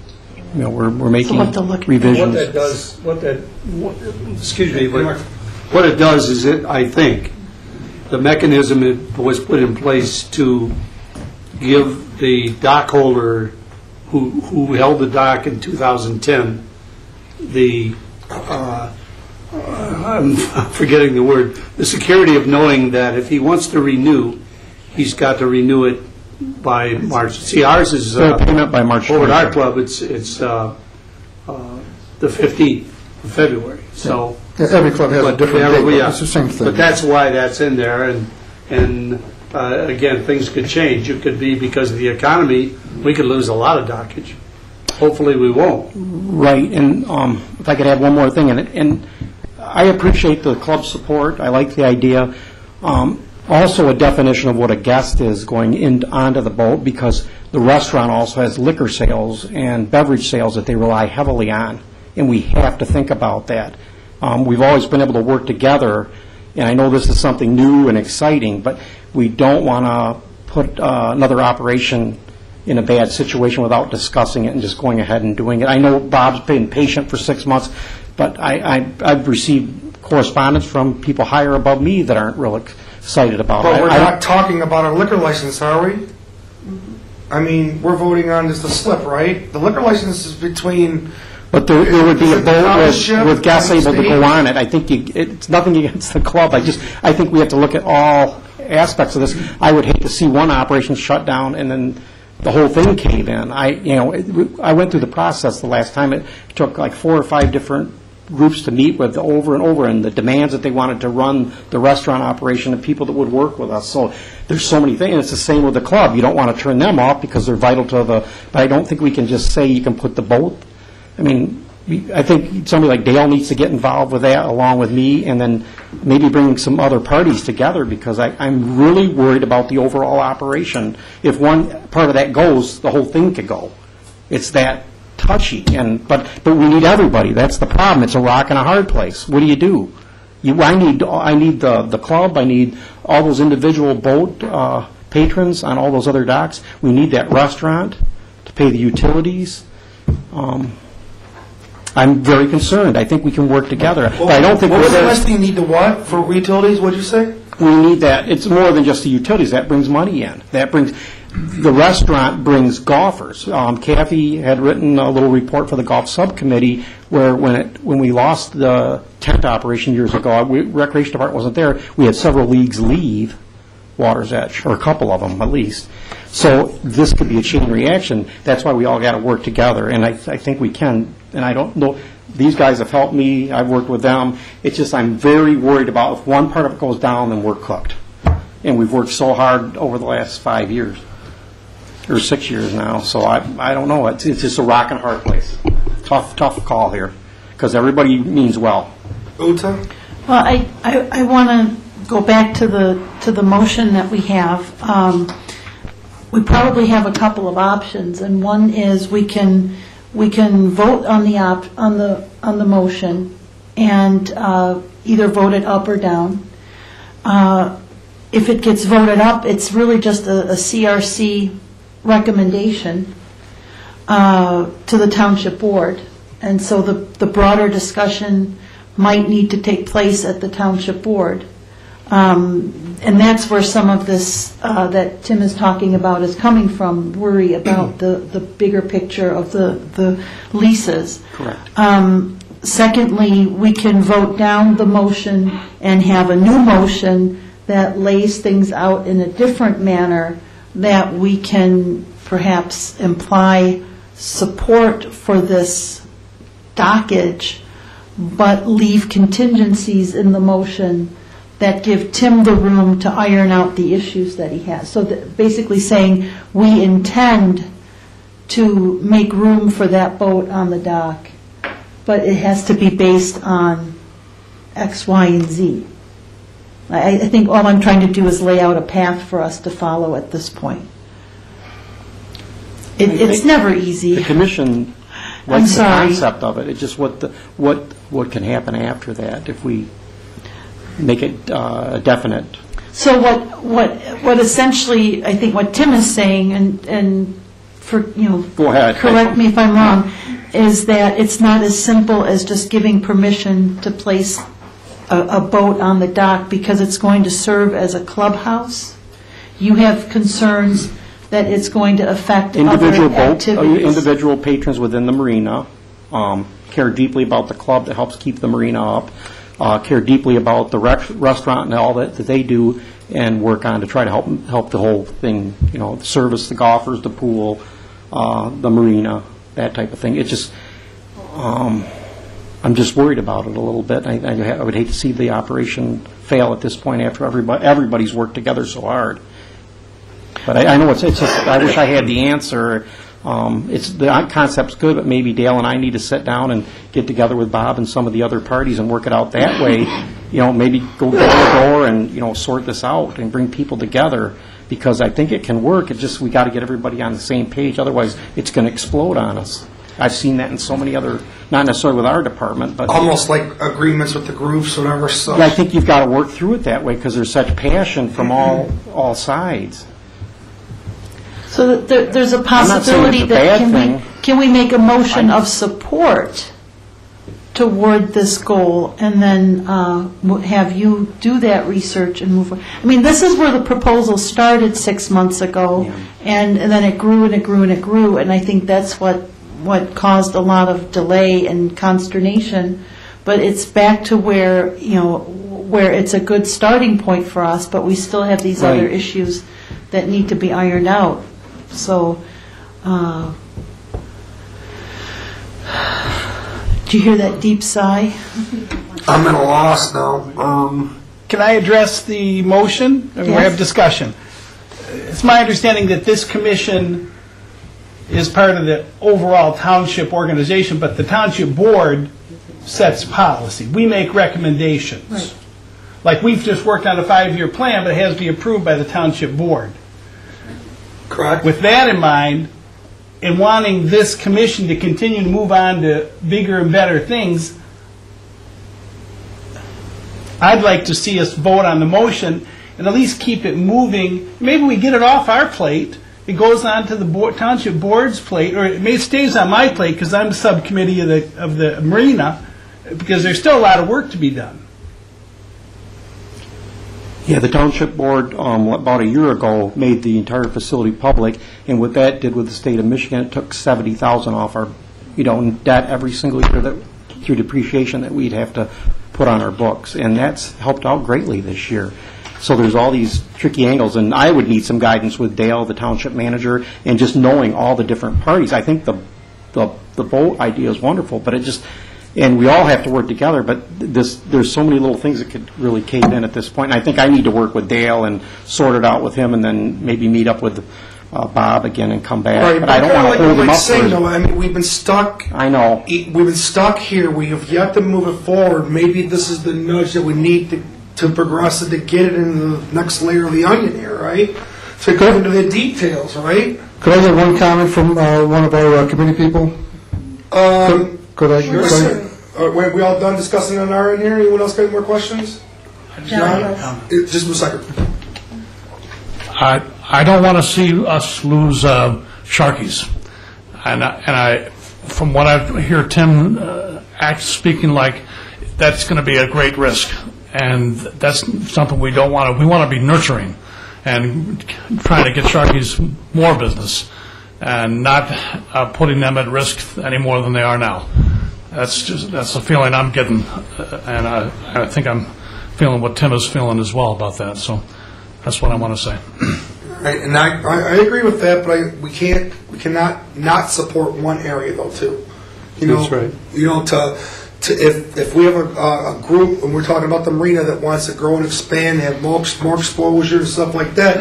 You know, we're, we're making we'll have to look at that. What revisions. that does, what that, what- excuse me, but what it does is it, I think, the mechanism it was put in place to give the dock holder who, who held the dock in 2010, the, uh, I'm forgetting the word, the security of knowing that if he wants to renew, he's got to renew it by March. See, ours is. uh, Fair payment by March Over at our 25th. club, it's, it's uh, uh, the 15th of February, so. Yeah, Every club has a But different date, we but are. it's the same thing. But that's why that's in there, and, And uh, again, things could change. It could be because of the economy, we could lose a lot of dockage. Hopefully, we won't. Right, and um, if I could add one more thing, and- and I appreciate the club's support, I like the idea. Um, Also, a definition of what a guest is going in, onto the boat, because the restaurant also has liquor sales and beverage sales that they rely heavily on, and we have to think about that. Um, We've always been able to work together, and I know this is something new and exciting, but we don't want to put uh, another operation in a bad situation without discussing it and just going ahead and doing it. I know Bob's been patient for six months, but I, I- I've received correspondence from people higher above me that aren't real excited about. But we're I- I- not talking about a liquor license, are we? I mean, we're voting on just the slip, right? The liquor license is between, But there, there would be Is a it boat township with, with guests able to go state? on it. I think you, it's nothing against the club. I just, I think we have to look at all aspects of this. I would hate to see one operation shut down and then the whole thing cave in. I, you know, it- I went through the process the last time. It took like four or five different groups to meet with over and over and the demands that they wanted to run the restaurant operation and people that would work with us. So there's so many things. And It's the same with the club. You don't want to turn them off because they're vital to the, but I don't think we can just say you can put the boat I mean, I think somebody like Dale needs to get involved with that along with me, and then maybe bring some other parties together, because I, I'm really worried about the overall operation. If one part of that goes, the whole thing could go. It's that touchy, and, but, but we need everybody, that's the problem, it's a rock and a hard place. What do you do? You, I need, I need the, the club, I need all those individual boat uh, patrons on all those other docks, we need that restaurant to pay the utilities. Um, I'm very concerned. I think we can work together, but I don't think what we're was the there. last thing you need to what, for utilities, what'd you say? We need that. It's more than just the utilities. That brings money in. That brings, the restaurant brings golfers. Um, Kathy had written a little report for the golf subcommittee where when it, when we lost the tent operation years ago, we- Recreation Department wasn't there, we had several leagues leave Water's Edge, or a couple of them at least. So this could be a chain reaction. That's why we all got to work together, and I, I think we can. And I don't know, these guys have helped me, I've worked with them. It's just I'm very worried about if one part of it goes down, then we're cooked. And we've worked so hard over the last five years, or six years now, so I, I don't know. It's, it's just a rock and hard place. Tough, tough call here, because everybody means well. Uta? Well, I, I, I want to go back to the, to the motion that we have. Um, We probably have a couple of options, and one is we can, we can vote on the op, on the, on the motion, and uh, either vote it up or down. Uh, If it gets voted up, it's really just a a CRC recommendation uh, to the township board. And so the the broader discussion might need to take place at the township board. Um, And that's where some of this uh, that Tim is talking about is coming from, worry about the the bigger picture of the the leases. Correct. Um, Secondly, we can vote down the motion and have a new motion that lays things out in a different manner, that we can perhaps imply support for this dockage, but leave contingencies in the motion that give Tim the room to iron out the issues that he has. So that, basically saying, we intend to make room for that boat on the dock, but it has to be based on X, Y, and Z. I, I think all I'm trying to do is lay out a path for us to follow at this point. It, it's never easy. The easy. commission likes the sorry. concept of it, it's just what, the- what, what can happen after that if we make it uh, definite. So what, what, what essentially, I think what Tim is saying, and, and for, you know. Go ahead. Correct me if I'm wrong, is that it's not as simple as just giving permission to place a, a boat on the dock because it's going to serve as a clubhouse. You have concerns that it's going to affect other Individual boat, uh, activities. individual patrons within the marina um, care deeply about the club that helps keep the marina up, uh, care deeply about the rec- restaurant and all that that they do, and work on to try to help, help the whole thing, you know, service the golfers, the pool, uh, the marina, that type of thing. It's just, um, I'm just worried about it a little bit. I I I would hate to see the operation fail at this point after everybody, everybody's worked together so hard. But I, I know it's, it's just, I wish I had the answer. Um, it's, the concept's good, but maybe Dale and I need to sit down and get together with Bob and some of the other parties and work it out that way. You know, maybe go door to door and, you know, sort this out and bring people together, because I think it can work. It just, we got to get everybody on the same page, otherwise it's going to explode on us. I've seen that in so many other, not necessarily with our department, but. Almost like agreements with the groups, whatever, so. Yeah, I think you've got to work through it that way, because there's such passion from all, all sides. So there- there's a possibility it's a that, bad can we, can we make a motion of support toward this goal, and then uh, w- have you do that research and move, on? I mean, this is where the proposal started six months ago, and and then it grew and it grew and it grew, and I think that's what, what caused a lot of delay and consternation, but it's back to where, you know, where it's a good starting point for us, but we still have these other Right. issues that need to be ironed out. So, uh, do you hear that deep sigh? I'm at a loss now. Um, Can I address the motion? And we Yes. have discussion. It's my understanding that this commission is part of the overall township organization, but the township board sets policy. We make recommendations. Like, we've just worked on a five-year plan, but it has to be approved by the township board. Correct? With that in mind, in wanting this commission to continue to move on to bigger and better things, I'd like to see us vote on the motion and at least keep it moving. Maybe we get it off our plate, it goes on to the township board's plate, or it may stays on my plate because I'm the subcommittee of the, of the marina, because there's still a lot of work to be done. Yeah, the township board, um, about a year ago, made the entire facility public, and what that did with the state of Michigan, it took 70,000 off our, you know, debt every single year that, through depreciation that we'd have to put on our books, and that's helped out greatly this year. So there's all these tricky angles, and I would need some guidance with Dale, the township manager, and just knowing all the different parties. I think the, the, the vote idea is wonderful, but it just, and we all have to work together, but this, there's so many little things that could really cave in at this point. And I think I need to work with Dale and sort it out with him, and then maybe meet up with uh, Bob again and come back. Right, But I don't kinda want like- to hold him up saying, though. I mean, we've been stuck. I know. We've been stuck here. We have yet to move it forward. Maybe this is the nudge that we need to, to progress it to get it in the next layer of the onion here, right? To go into the details, right? Could I get one comment from uh, one of our uh, committee people? Um, Could I? sure. could I- Uh, wait, we all done discussing on our end here? Anyone else got any more questions? John? Uh, Just a second. I, I don't want to see us lose uh, Sharky's. And I, and I, from what I hear Tim uh, act speaking like, that's going to be a great risk. And that's something we don't want to, we want to be nurturing and trying to get Sharky's more business and not uh, putting them at risk any more than they are now. That's just, that's the feeling I'm getting, uh, and I, I think I'm feeling what Tim is feeling as well about that. So that's what I want to say. Right, and I, I, I agree with that, but I, we can't, we cannot not support one area though too. You know, That's right. You know, to, to if, if we have a, a group and we're talking about the marina that wants to grow and expand, have more, more exposure and stuff like that,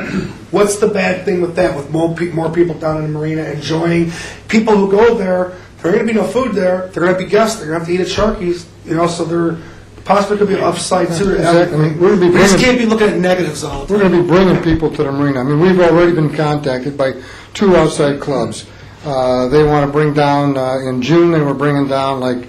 what's the bad thing with that? With more, pe- more people down in the marina enjoying, people who go there, there ain't gonna be no food there. They're gonna be guests. They're gonna have to eat at Sharky's. You know, so there possibly could be upside to it. Exactly. We're gonna be We just bringing- can't be looking at negatives all the We're going to be bringing people to the marina. I mean, we've already been contacted by two outside clubs. Uh, They want to bring down, uh, in June, they were bringing down like,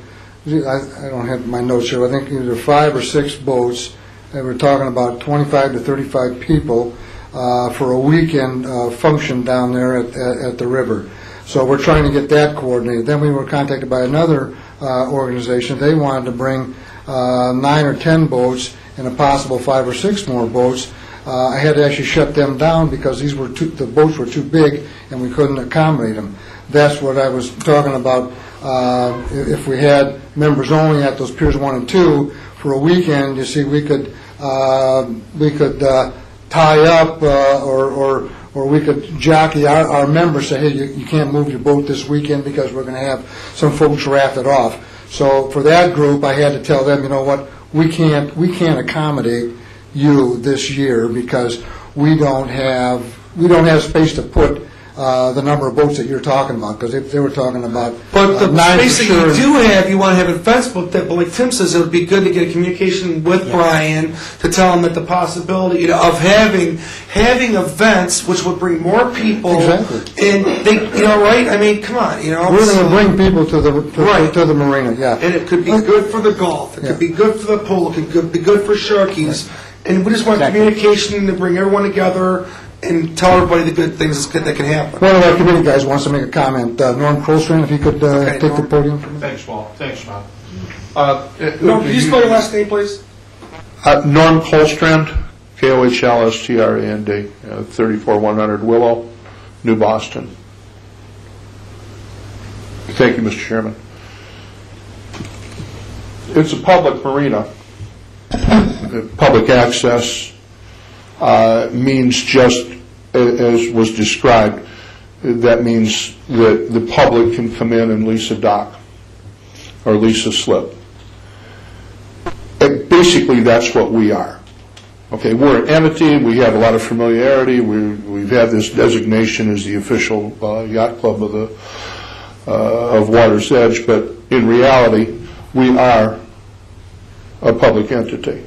I I don't have my notes here, I think either five or six boats. and we're talking about 25 to 35 people uh, for a weekend uh, function down there at- at at the river. So we're trying to get that coordinated. Then we were contacted by another uh, organization. They wanted to bring uh, nine or 10 boats and a possible five or six more boats. Uh, I had to actually shut them down because these were too, the boats were too big and we couldn't accommodate them. That's what I was talking about. Uh, If we had members only at those Piers 1 and 2 for a weekend, you see, we could, uh, we could uh, tie up uh, or, or or we could jockey our, our members, say, hey, you, you can't move your boat this weekend because we're going to have some folks raft it off. So for that group, I had to tell them, you know what, we can't, we can't accommodate you this year because we don't have, we don't have space to put uh, the number of boats that you're talking about, because they they were talking about But uh, the space that sure. you do have, you want to have events booked that, but like Tim says, it would be good to get a communication with Brian to tell him that the possibility you know, of having, having events which would bring more people. Exactly. And they, you know, right? I mean, come on, you know. We're going to bring people to the, to- Right. to the marina, yeah. And it could be good for the golf, it could be good for the pool, it could be good for Sharky's. And we just want communication to bring everyone together and tell everybody the good things that can happen. One of our committee guys wants to make a comment. Uh, Norm Kohlstrand, if you could uh, Okay, take the Norm. podium. Thanks, Walt. Thanks, Bob. Uh, No, can you spell your last name, please? Uh, Norm Kohlstrand, K-O-H-L-S-T-R-A-N-D, uh, 34100 Willow, New Boston. Thank you, Mr. Chairman. It's a public marina. Uh, Public access uh, means just, as was described, that means that the public can come in and lease a dock or lease a slip. And basically, that's what we are. Okay, we're an entity, we have a lot of familiarity, we, we've had this designation as the official uh, yacht club of the, uh, of Water's Edge, but in reality, we are a public entity.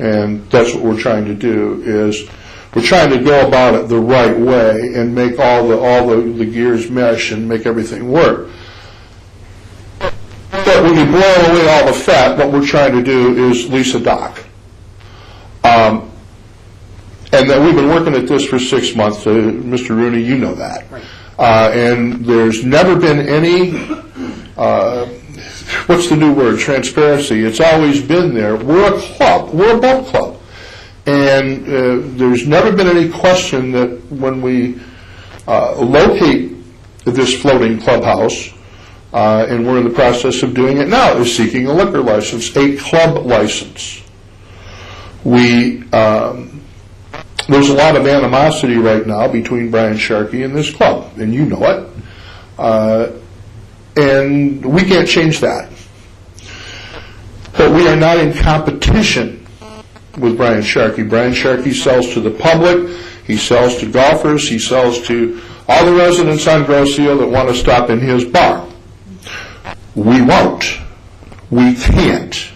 And that's what we're trying to do, is, we're trying to go about it the right way and make all the, all the the gears mesh and make everything work. But when you blow away all the fat, what we're trying to do is lease a dock. Um, And that we've been working at this for six months, Uh, Mr. Rooney, you know that. Uh, And there's never been any, uh, what's the new word, transparency, it's always been there. We're a club, we're a boat club. And uh, there's never been any question that when we uh, locate this floating clubhouse, uh, and we're in the process of doing it now, is seeking a liquor license, a club license. We, um, there's a lot of animosity right now between Brian Sharkey and this club, and you know it. Uh, And we can't change that. But we are not in competition with Brian Sharkey. Brian Sharkey sells to the public, he sells to golfers, he sells to all the residents on Grosse Ile that want to stop in his bar. We won't. We can't.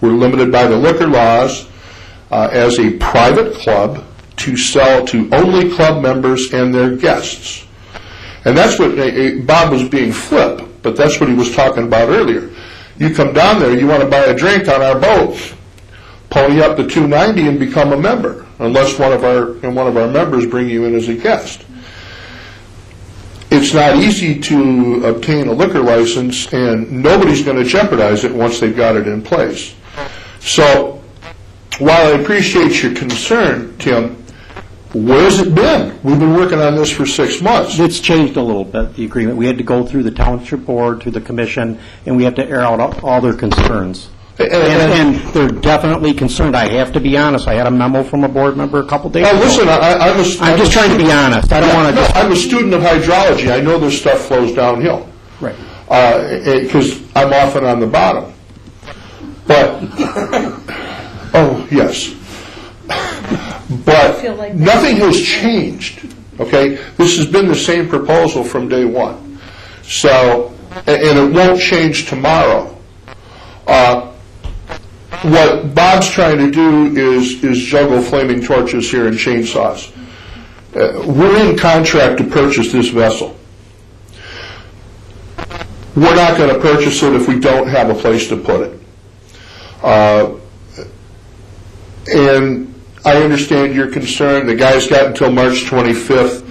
We're limited by the liquor laws uh, as a private club to sell to only club members and their guests. And that's what, eh, eh, Bob was being flip, but that's what he was talking about earlier. You come down there, you want to buy a drink on our boat, pony up the 290 and become a member, unless one of our, and one of our members bring you in as a guest. It's not easy to obtain a liquor license, and nobody's going to jeopardize it once they've got it in place. So, while I appreciate your concern, Tim, where's it been? We've been working on this for six months. It's changed a little bit, the agreement. We had to go through the township board, through the commission, and we have to air out all- their concerns. And- And and- they're definitely concerned. I have to be honest. I had a memo from a board member a couple days Oh, ago. listen, I, I- I'm a... I'm just trying to be honest. I don't want to No. I'm a student of hydrology. I know this stuff flows downhill. Right. Uh, because I'm often on the bottom. But, oh, yes. But nothing has changed, okay? This has been the same proposal from day one. So, and it won't change tomorrow. Uh, What Bob's trying to do is, is juggle flaming torches here and chainsaws. Uh, We're in contract to purchase this vessel. We're not going to purchase it if we don't have a place to put it. Uh, And I understand your concern. The guy's got until March 25th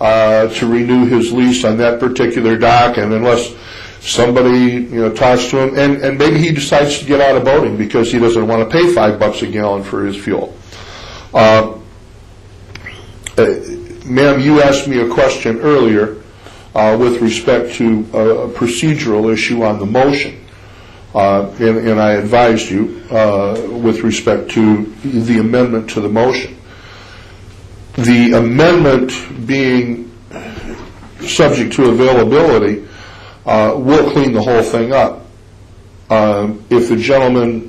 uh, to renew his lease on that particular dock, and unless somebody, you know, talks to him, and, and maybe he decides to get out of boating because he doesn't want to pay five bucks a gallon for his fuel. Uh, uh, Ma'am, you asked me a question earlier uh, with respect to a a procedural issue on the motion. Uh, And and I advised you uh, with respect to the amendment to the motion. The amendment being subject to availability uh, will clean the whole thing up. Um, If the gentleman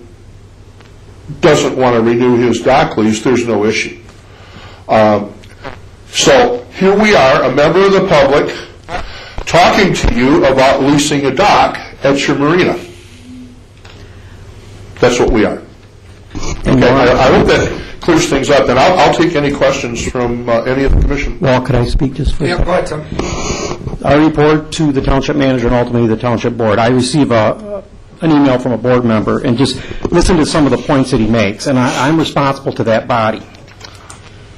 doesn't want to renew his dock lease, there's no issue. Um, So here we are, a member of the public, talking to you about leasing a dock at your marina. That's what we are. Okay, I I hope that clears things up, and I'll I'll take any questions from uh, any of the commission. Well, could I speak just for a Yeah, second? go ahead, Tim. I report to the township manager and ultimately the township board. I receive a, an email from a board member and just listen to some of the points that he makes, and I, I'm responsible to that body.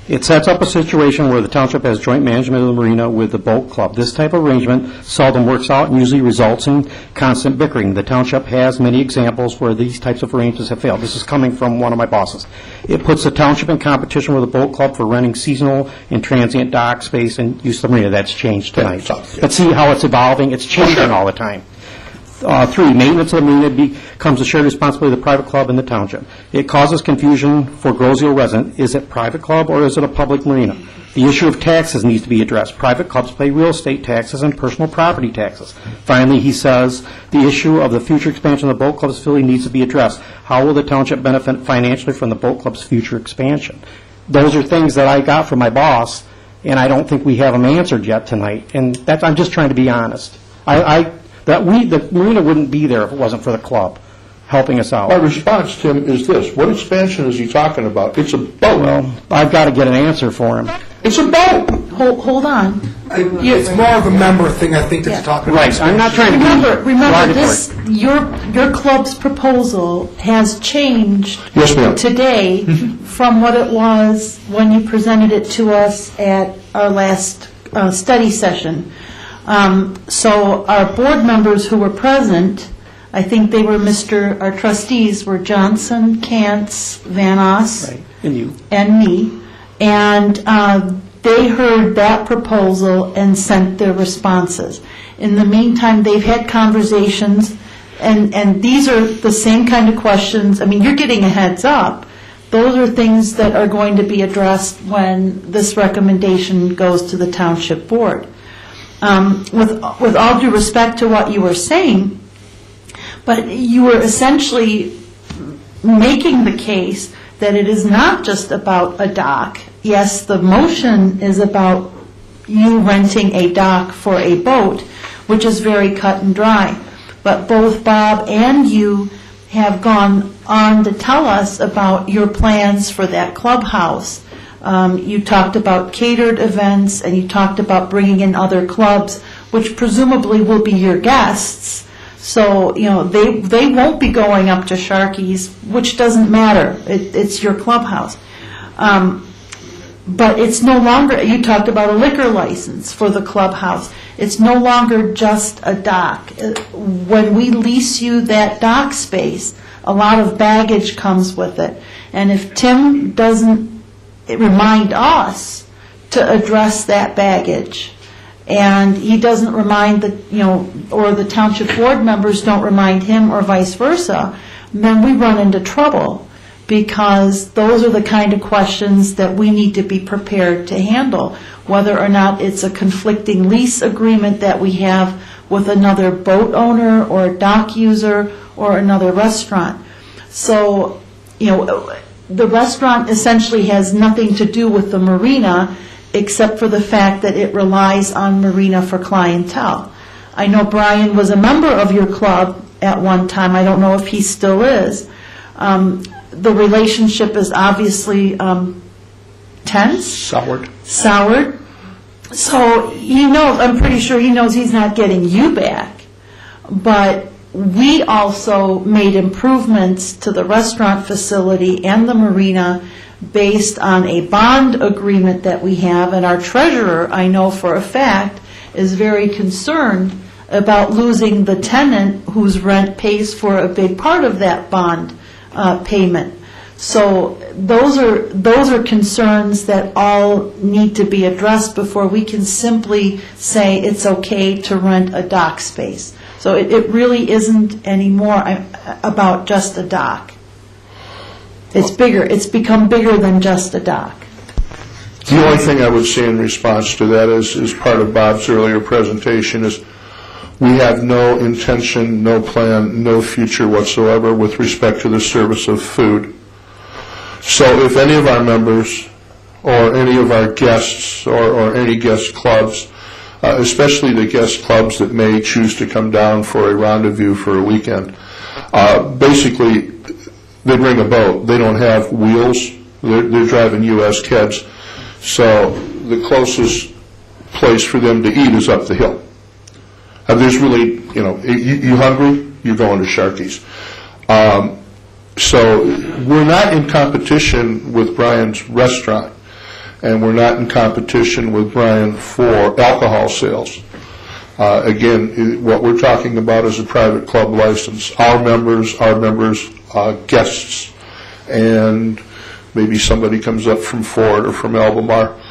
It sets up a situation where the township has joint management of the marina with the boat club. This type of arrangement seldom works out and usually results in constant bickering. The township has many examples where these types of arrangements have failed. This is coming from one of my bosses. It puts the township in competition with the boat club for renting seasonal and transient dock space and use of the marina. That's changed tonight. But see how it's evolving? It's changing all the time. Uh, Three, maintenance of the marina becomes a shared responsibility of the private club and the township. It causes confusion for Grosio resident. Is it private club or is it a public marina? The issue of taxes needs to be addressed. Private clubs pay real estate taxes and personal property taxes. Finally, he says, the issue of the future expansion of the boat club's facility needs to be addressed. How will the township benefit financially from the boat club's future expansion? Those are things that I got from my boss, and I don't think we have them answered yet tonight. And that's, I'm just trying to be honest. I, I, that we, the marina wouldn't be there if it wasn't for the club helping us out. My response, Tim, is this, what expansion is he talking about? It's a boat. Well, I've got to get an answer for him. It's a boat. Hold, hold on. It's more of a member thing, I think, that you're talking about. Right, I'm not trying to be Remember, remember, derogatory. this, your, your club's proposal has changed Yes, ma'am. today from what it was when you presented it to us at our last uh, study session. Um, So our board members who were present, I think they were Mr., our trustees were Johnson, Cantz, Van Os, Right, and you. and me, and uh, they heard that proposal and sent their responses. In the meantime, they've had conversations, and, and these are the same kind of questions, I mean, you're getting a heads up. Those are things that are going to be addressed when this recommendation goes to the township board. Um, With, with all due respect to what you were saying, but you were essentially making the case that it is not just about a dock. Yes, the motion is about you renting a dock for a boat, which is very cut and dry. But both Bob and you have gone on to tell us about your plans for that clubhouse. Um, You talked about catered events, and you talked about bringing in other clubs, which presumably will be your guests. So, you know, they, they won't be going up to Sharky's, which doesn't matter. It, it's your clubhouse. Um, but it's no longer, you talked about a liquor license for the clubhouse. It's no longer just a dock. Uh, When we lease you that dock space, a lot of baggage comes with it. And if Tim doesn't remind us to address that baggage, and he doesn't remind the, you know, or the township board members don't remind him or vice versa, then we run into trouble because those are the kind of questions that we need to be prepared to handle, whether or not it's a conflicting lease agreement that we have with another boat owner or a dock user or another restaurant. So, you know, the restaurant essentially has nothing to do with the marina, except for the fact that it relies on marina for clientele. I know Brian was a member of your club at one time, I don't know if he still is. Um, The relationship is obviously um, tense, Soured. soured, so he knows, I'm pretty sure he knows he's not getting you back. But we also made improvements to the restaurant facility and the marina based on a bond agreement that we have, and our treasurer, I know for a fact, is very concerned about losing the tenant whose rent pays for a big part of that bond uh, payment. So those are, those are concerns that all need to be addressed before we can simply say it's okay to rent a dock space. So it, it really isn't anymore about just a dock. It's bigger, it's become bigger than just a dock. The only thing I would say in response to that is, is part of Bob's earlier presentation, is we have no intention, no plan, no future whatsoever with respect to the service of food So if any of our members, or any of our guests, or, or any guest clubs, uh, especially the guest clubs that may choose to come down for a rendezvous for a weekend, uh, basically, they bring a boat. They don't have wheels. They're, they're driving U.S. kids. So the closest place for them to eat is up the hill. Uh, there's really, you know, you, you hungry? You're going to Sharky's. Um, so we're not in competition with Brian's restaurant, and we're not in competition with Brian for alcohol sales. Uh, Again, what we're talking about is a private club license. Our members, our members' uh, guests, and maybe somebody comes up from Ford or from Albemarle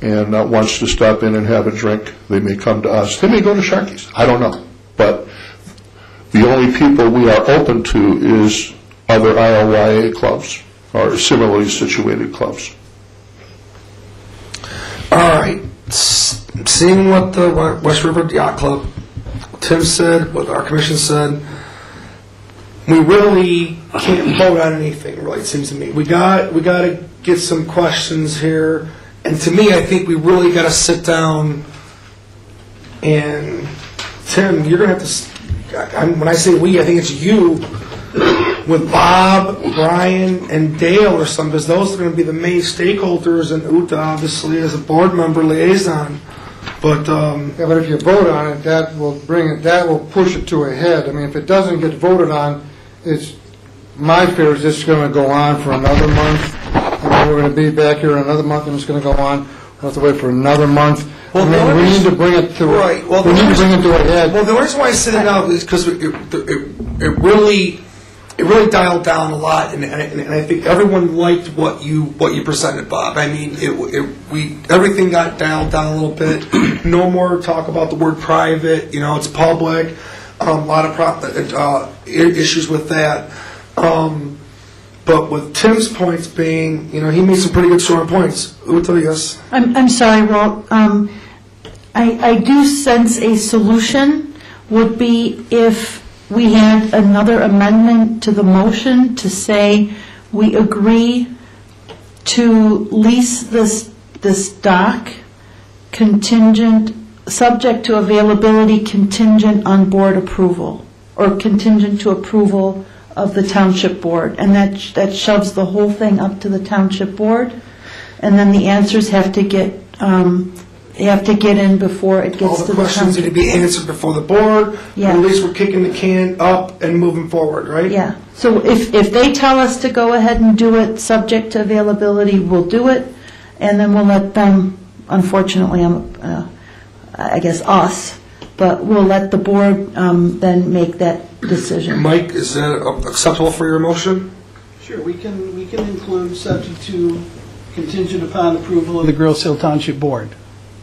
and uh, wants to stop in and have a drink, they may come to us. They may go to Sharky's, I don't know. But the only people we are open to is other ILYA clubs or similarly situated clubs. All right, S- seeing what the West River Yacht Club, Tim said, what our commission said, we really can't vote on anything, really, it seems to me. We got, we got to get some questions here, and to me, I think we really got to sit down and, Tim, you're to have to, I- when I say we, I think it's you, with Bob, Brian, and Dale or some, because those are going to be the main stakeholders, and Uta obviously as a board member liaison. But, um, Yeah, but if you vote on it, that will bring it, that will push it to a head. I mean, if it doesn't get voted on, it's, my fear is this is going to go on for another month, and then we're going to be back here another month, and it's going to go on. We'll have to wait for another month. I Well, the mean, we need to bring it to, Right, well, we the need to bring it to a head. well, the reason why I said it now is because it, it, it really, it really dialed down a lot, and, and, and I think everyone liked what you, what you presented, Bob. I mean, it, it, we, everything got dialed down a little bit. No more talk about the word private, you know, it's public, um, a lot of pro, uh, issues with that. Um, but with Tim's points being, you know, he made some pretty good strong points. Yes? I'm, I'm sorry, Walt. Um, I, I do sense a solution would be if we had another amendment to the motion to say we agree to lease this, this dock contingent, subject to availability contingent on board approval, or contingent to approval of the township board. And that, that shoves the whole thing up to the township board. And then the answers have to get, um, they have to get in before it All gets the to the questions need to township. be answered before the board. Yeah. At least we're kicking the can up and moving forward, right? Yeah, so if, if they tell us to go ahead and do it, subject to availability, we'll do it, and then we'll let them, unfortunately, um, uh, I guess us, but we'll let the board um, then make that decision. Mike, is that acceptable for your motion? Sure, we can, we can include subject to contingent upon approval of the Grosse Ile Township Board.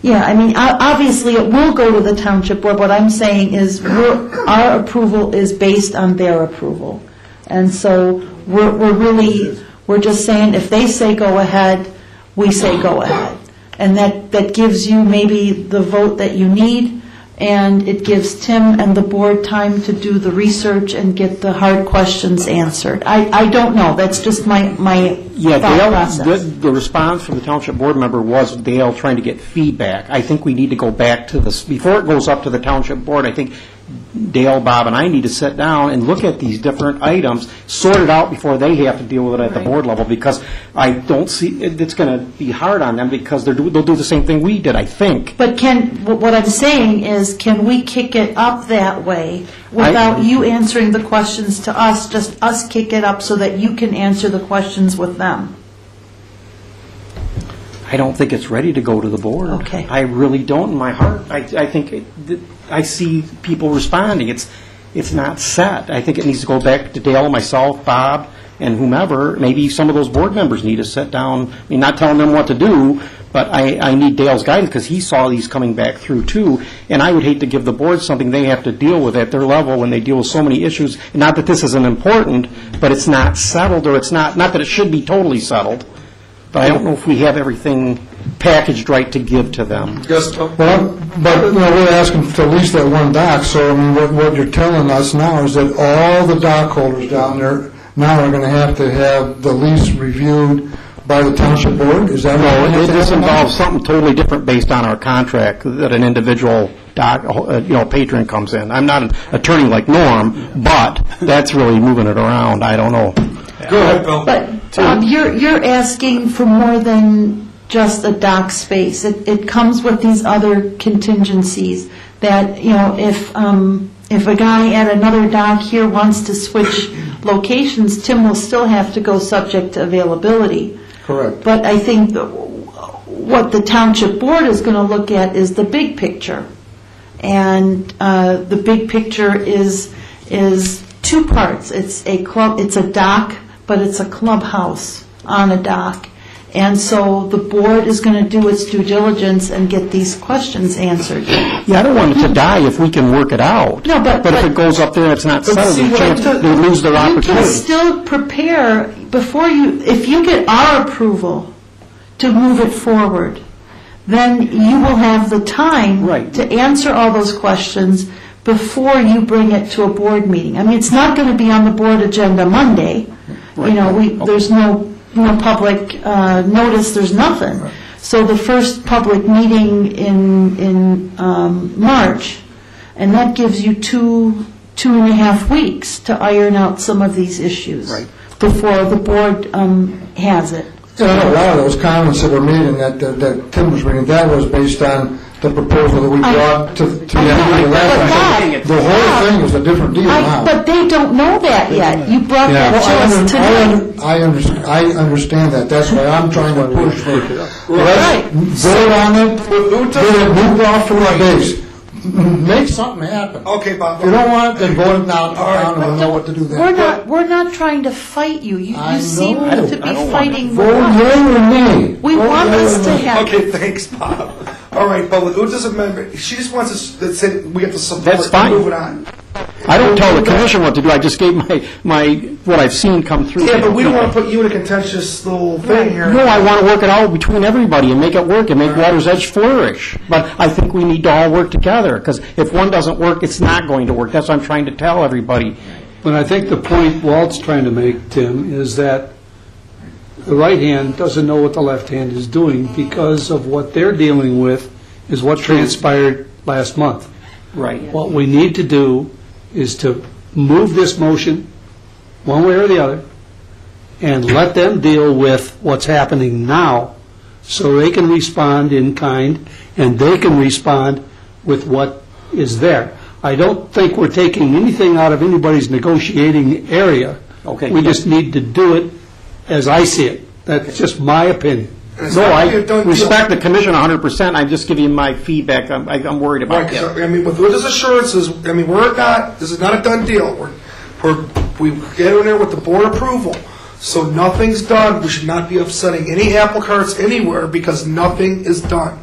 Yeah, I mean, obviously, it will go to the township board. What I'm saying is, our approval is based on their approval. And so, we're we're really, we're just saying, if they say go ahead, we say go ahead. And that, that gives you maybe the vote that you need, and it gives Tim and the board time to do the research and get the hard questions answered. I, I don't know, that's just my, my Yeah, thought Dale, the, process. the response from the township board member was Dale trying to get feedback. I think we need to go back to this, before it goes up to the township board, I think Dale, Bob, and I need to sit down and look at these different items, sort it out before they have to deal with it at the board level, because I don't see, it- it's going to be hard on them, because they're, do- they'll do the same thing we did, I think. But can, wh- what I'm saying is, can we kick it up that way without you answering the questions to us, just us kick it up so that you can answer the questions with them? I don't think it's ready to go to the board. Okay. I really don't in my heart. I, I think, it- th- I see people responding. It's, it's not set. I think it needs to go back to Dale, myself, Bob, and whomever. Maybe some of those board members need to sit down, I mean, not telling them what to do, but I, I need Dale's guidance, because he saw these coming back through too. And I would hate to give the board something they have to deal with at their level when they deal with so many issues. Not that this isn't important, but it's not settled, or it's not, not that it should be totally settled. But I don't know if we have everything packaged right to give to them. Yes, Tom? Well, but, you know, we're asking to lease that one dock, so, I mean, what, what you're telling us now is that all the dock holders down there now we're going to have to have the lease reviewed by the township board? Is that No, what it- this involves something totally different based on our contract, that an individual dock, uh, you know, patron comes in. I'm not an attorney like Norm, but that's really moving it around, I don't know. Go ahead, Bill. But, Bob, you're, you're asking for more than just a dock space. It, it comes with these other contingencies that, you know, if, um, if a guy at another dock here wants to switch locations, Tim will still have to go subject to availability. Correct. But I think the- what the township board is going to look at is the big picture. And uh, the big picture is, is two parts. It's a club, it's a dock, but it's a clubhouse on a dock. And so the board is going to do its due diligence and get these questions answered. Yeah, I don't want it to die if we can work it out. No, but- But if but- it goes up there and it's not settled, see, what- chance they lose their You can opportunity. still prepare before you, if you get our approval to move it forward, then you will have the time Right. to answer all those questions before you bring it to a board meeting. I mean, it's not going to be on the board agenda Monday. You know, we, there's no, no public uh, notice, there's nothing. So the first public meeting in, in um, March, and that gives you two, two and a half weeks to iron out some of these issues. Right. Before the board um, has it. Know, a lot of those comments that were made and that, that- that Tim was reading, that was based on the proposal that we I- brought to, to the I know, meeting last but time. Bob, The whole thing was a different deal I- now. But they don't know that yet. You brought Well, that I to us under- I tonight. under- I under- I understand that, that's why I'm trying to push for, Right. let's vote on it, get it moved off from our base. Make something happen. Okay, Bob. If you don't want it, then vote it down, down and we'll know what to do then. We're not, we're not trying to fight you. You I you seem know. to be fighting with Vote us. yea or nay. We Vote want yea us or to nay. have, Okay, thanks, Bob. All right, but with Uta's amendment, she just wants us, that said, we have to support. That's fine. Moving on. I don't tell the commission what to do, I just gave my, my, what I've seen come through. Yeah, but we don't want to put you in a contentious little thing here. No, I want to work it out between everybody and make it work and make Water's Edge flourish. But I think we need to all work together, because if one doesn't work, it's not going to work. That's what I'm trying to tell everybody. But I think the point Walt's trying to make, Tim, is that the right hand doesn't know what the left hand is doing because of what they're dealing with is what transpired last month. Right. What we need to do is to move this motion, one way or the other, and let them deal with what's happening now, so they can respond in kind, and they can respond with what is there. I don't think we're taking anything out of anybody's negotiating area. Okay. We just need to do it as I see it. That's just my opinion. No, I deal. respect the commission 100%, I'm just giving you my feedback, I'm, I- I'm worried Right, about 'cause, that. I mean, with Uta's assurances, I mean, we're not, this is not a done deal. We're, we're, we get in there with the board approval, so nothing's done. We should not be upsetting any apple carts anywhere because nothing is done.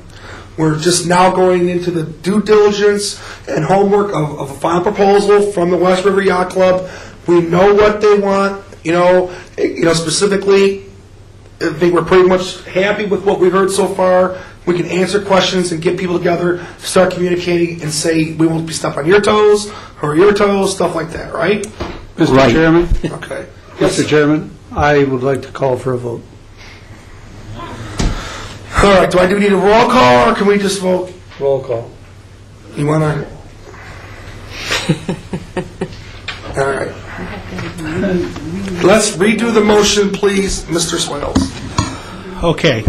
We're just now going into the due diligence and homework of, of a final proposal from the West River Yacht Club. We know what they want, you know, eh, you know, specifically, I think we're pretty much happy with what we heard so far. We can answer questions and get people together, start communicating, and say, we won't be stepping on your toes, or your toes, stuff like that, right? Mr. Right. Chairman? Okay. Mr. Chairman, I would like to call for a vote. All right, do I do need a roll call, or can we just vote? Roll call. You want to? All right. Let's redo the motion, please, Mr. Swales. Okay.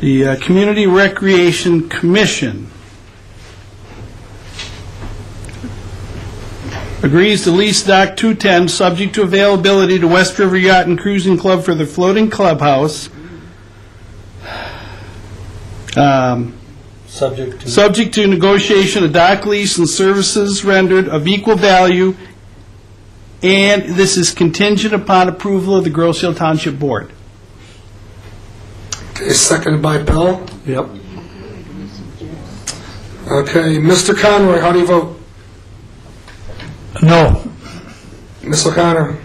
The uh, Community Recreation Commission agrees to lease Dock 210, subject to availability to West River Yacht and Cruising Club for the floating clubhouse. Um, Subject to... Subject to negotiation of dock lease and services rendered of equal value, and this is contingent upon approval of the Grosse Ile Township Board. Okay, seconded by Bill. Yep. Okay, Mr. Conroy, how do you vote? No. Ms. O'Connor?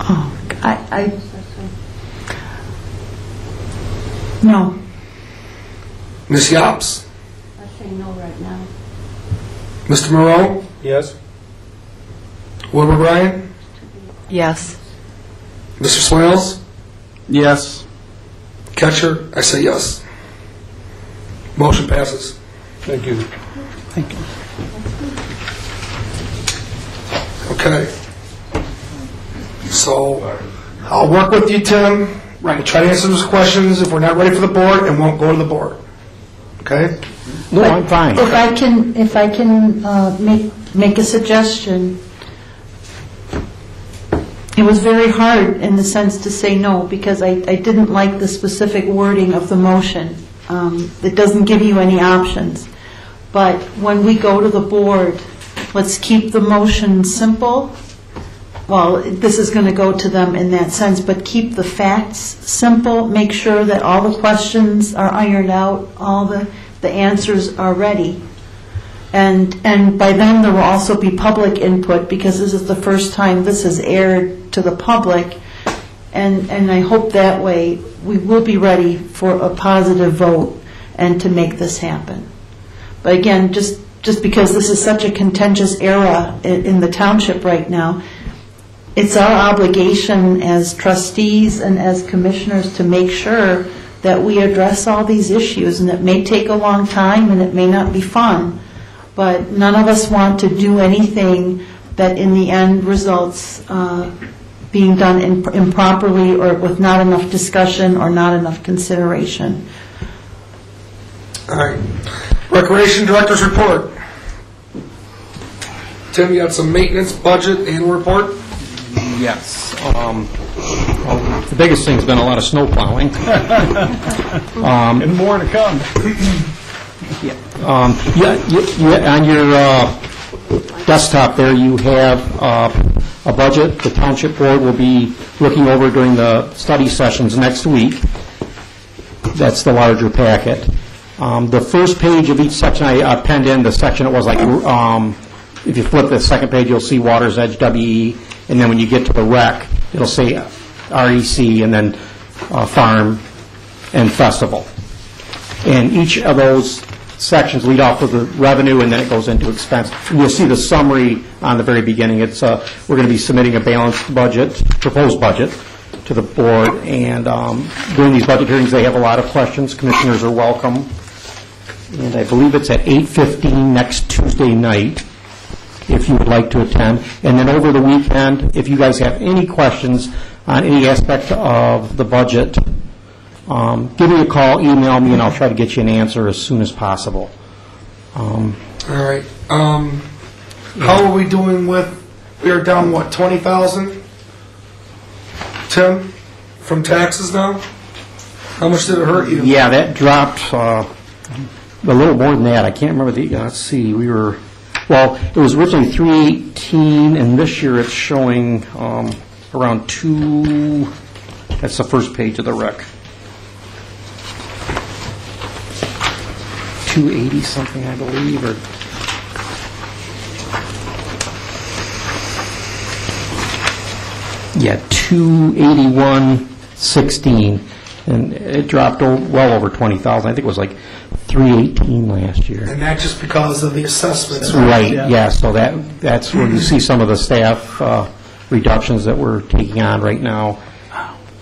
oh, I, I, no. Ms. Yops? I say no right Mr. Morrow? Yes. Wilbur Bryan? Yes. Mr. Swales? Yes. Catcher? I say yes. Motion passes. Thank you. Thank you. Okay. So, I'll work with you, Tim. We'll try to answer those questions. If we're not ready for the board, and won't go to the board. Okay? No, I'm fine. If I can, if I can uh, make, make a suggestion, it was very hard in the sense to say no, because I, I didn't like the specific wording of the motion. Um, It doesn't give you any options. But when we go to the board, let's keep the motion simple. Well, this is going to go to them in that sense, but keep the facts simple, make sure that all the questions are ironed out, all the, the answers are ready. And, and by then, there will also be public input, because this is the first time this is aired to the public. And, and I hope that way, we will be ready for a positive vote and to make this happen. But again, just, just because this is such a contentious era in, in the township right now, it's our obligation as trustees and as commissioners to make sure that we address all these issues, and it may take a long time, and it may not be fun, but none of us want to do anything that in the end results uh, being done im- improperly or with not enough discussion or not enough consideration. All right. Recreation Director's report. Tim, you got some maintenance budget and report? Yes. um, well, The biggest thing's been a lot of snow plowing. And more to come. Um, yeah, you- On your uh, desktop there, you have uh, a budget the Township Board will be looking over during the study sessions next week. That's the larger packet. Um, The first page of each section, I uh, penned in the section, it was like, um, if you flip the second page, you'll see Water's Edge WE, and then when you get to the rec, it'll say REC, and then uh, Farm and Festival. And each of those sections lead off with the revenue, and then it goes into expense. You'll see the summary on the very beginning. It's, uh, we're going to be submitting a balanced budget, proposed budget, to the board, and um, during these budget hearings, they have a lot of questions. Commissioners are welcome. And I believe it's at 8:15 next Tuesday night, if you would like to attend. And then over the weekend, if you guys have any questions on any aspect of the budget, um, give me a call, email me, and I'll try to get you an answer as soon as possible. Um, All right. Um, how are we doing with, we are down, what, 20,000? Tim, from taxes now? How much did it hurt you? Yeah, that dropped uh, a little more than that. I can't remember the, uh, let's see, we were, well, it was originally 318, and this year it's showing um, around 2, that's the first page of the rec. 280 something, I believe, or... Yeah, 28116, and it dropped well over 20,000. I think it was like 318 last year. And that's just because of the assessments, Right, yeah, so that, that's where you see some of the staff uh, reductions that we're taking on right now.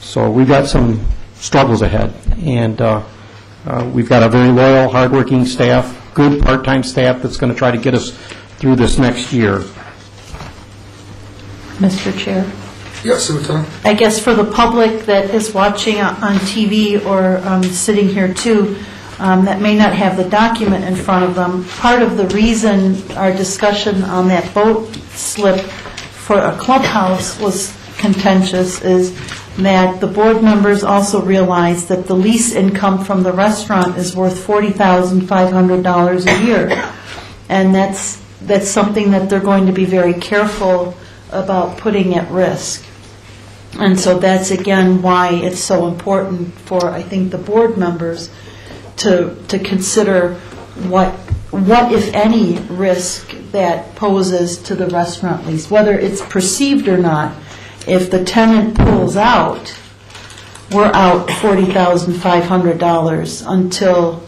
So we've got some struggles ahead, and uh, uh, we've got a very loyal, hardworking staff, good part-time staff that's going to try to get us through this next year. Mr. Chair? Yes, Uta? I guess for the public that is watching on on TV or um, sitting here too, um, that may not have the document in front of them, part of the reason our discussion on that boat slip for a clubhouse was contentious is that the board members also realized that the lease income from the restaurant is worth $40,500 a year. And that's, that's something that they're going to be very careful about putting at risk. And so that's again why it's so important for, I think, the board members to, to consider what, what if any risk that poses to the restaurant lease, whether it's perceived or not. If the tenant pulls out, we're out $40,500 until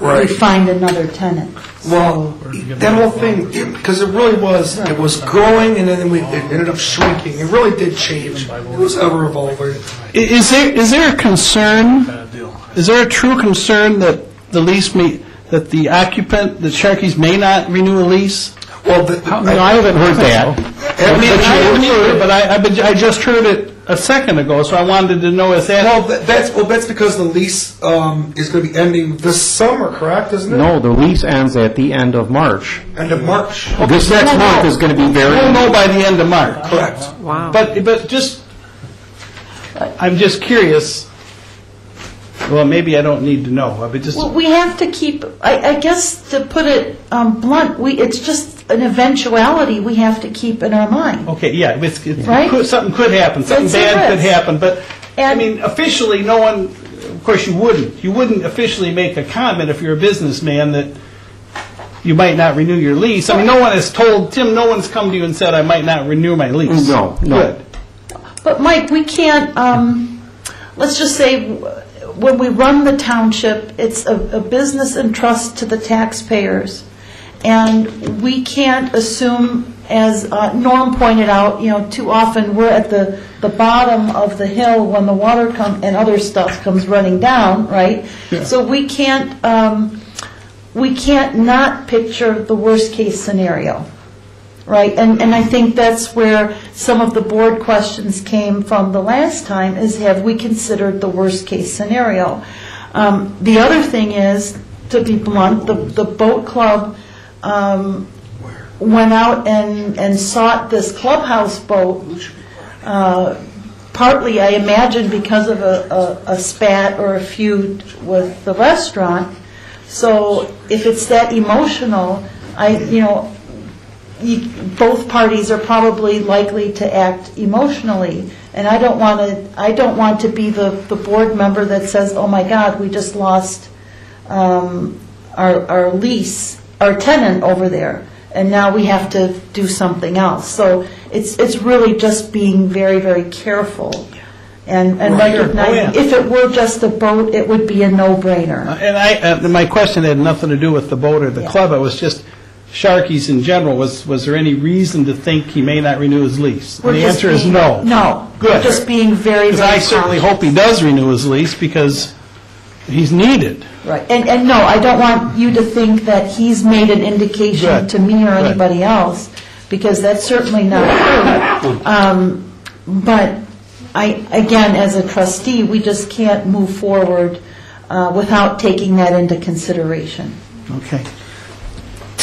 we Right. find another tenant. Well, that whole thing, because it really was, it was growing and then we, it ended up shrinking. It really did change. It was ever evolving. I- Is there, is there a concern, is there a true concern that the lease may, that the occupant, the Sharky's may not renew a lease? Well, the, No, I haven't heard that. I mean, I haven't either, but I, I but I just heard it a second ago, so I wanted to know if well, that, that- that's, well, that's because the lease, um, is gonna be ending this summer, correct, isn't it? No, the lease ends at the end of March. End of March. This next month is going to be very... we'll know by the end of March. Correct. Wow. But, but just, I'm just curious, well, maybe I don't need to know, but just, Well, we have to keep, I, I guess to put it um, blunt, we, it's just an eventuality we have to keep in our mind. okay, yeah, it's, it's, Right? could- something could happen, something It's a bad could risk. happen, but, I And- mean, officially, no one, of course, you wouldn't, you wouldn't officially make a comment if you're a businessman that you might not renew your lease. I mean, no one has told, Tim, no one's come to you and said, I might not renew my lease. No, no. Good. But Mike, we can't, um, let's just say, w- when we run the township, it's a, a business entrust to the taxpayers. And we can't assume, as uh, Norm pointed out, you know, too often, we're at the, the bottom of the hill when the water come, and other stuff comes running down, right? So we can't, um, we can't not picture the worst-case scenario. Right, and, and I think that's where some of the board questions came from the last time, is have we considered the worst-case scenario? Um, The other thing is, to be blunt, the, the boat club um, went out and, and sought this clubhouse boat, uh, partly, I imagine, because of a, a a spat or a feud with the restaurant. So if it's that emotional, I, you know, both parties are probably likely to act emotionally, and I don't want to, I don't want to be the, the board member that says, oh my God, we just lost um, our, our lease, our tenant over there, and now we have to do something else. So it's, it's really just being very, very careful and, and Right. Oh, recognizing, yeah. if it were just a boat, it would be a no-brainer. And I, uh, my question had nothing to do with the boat or the club, it was just Sharky's in general. Was, was there any reason to think he may not renew his lease? And We're the just answer is being- no. No. Good. We're just being very, Because very I certainly cautious. hope he does renew his lease, because he's needed. Right, and, and no, I don't want you to think that he's made an indication Good. to me or Good. anybody else, because that's certainly not true. Um, But I, again, as a trustee, we just can't move forward uh, without taking that into consideration. Okay.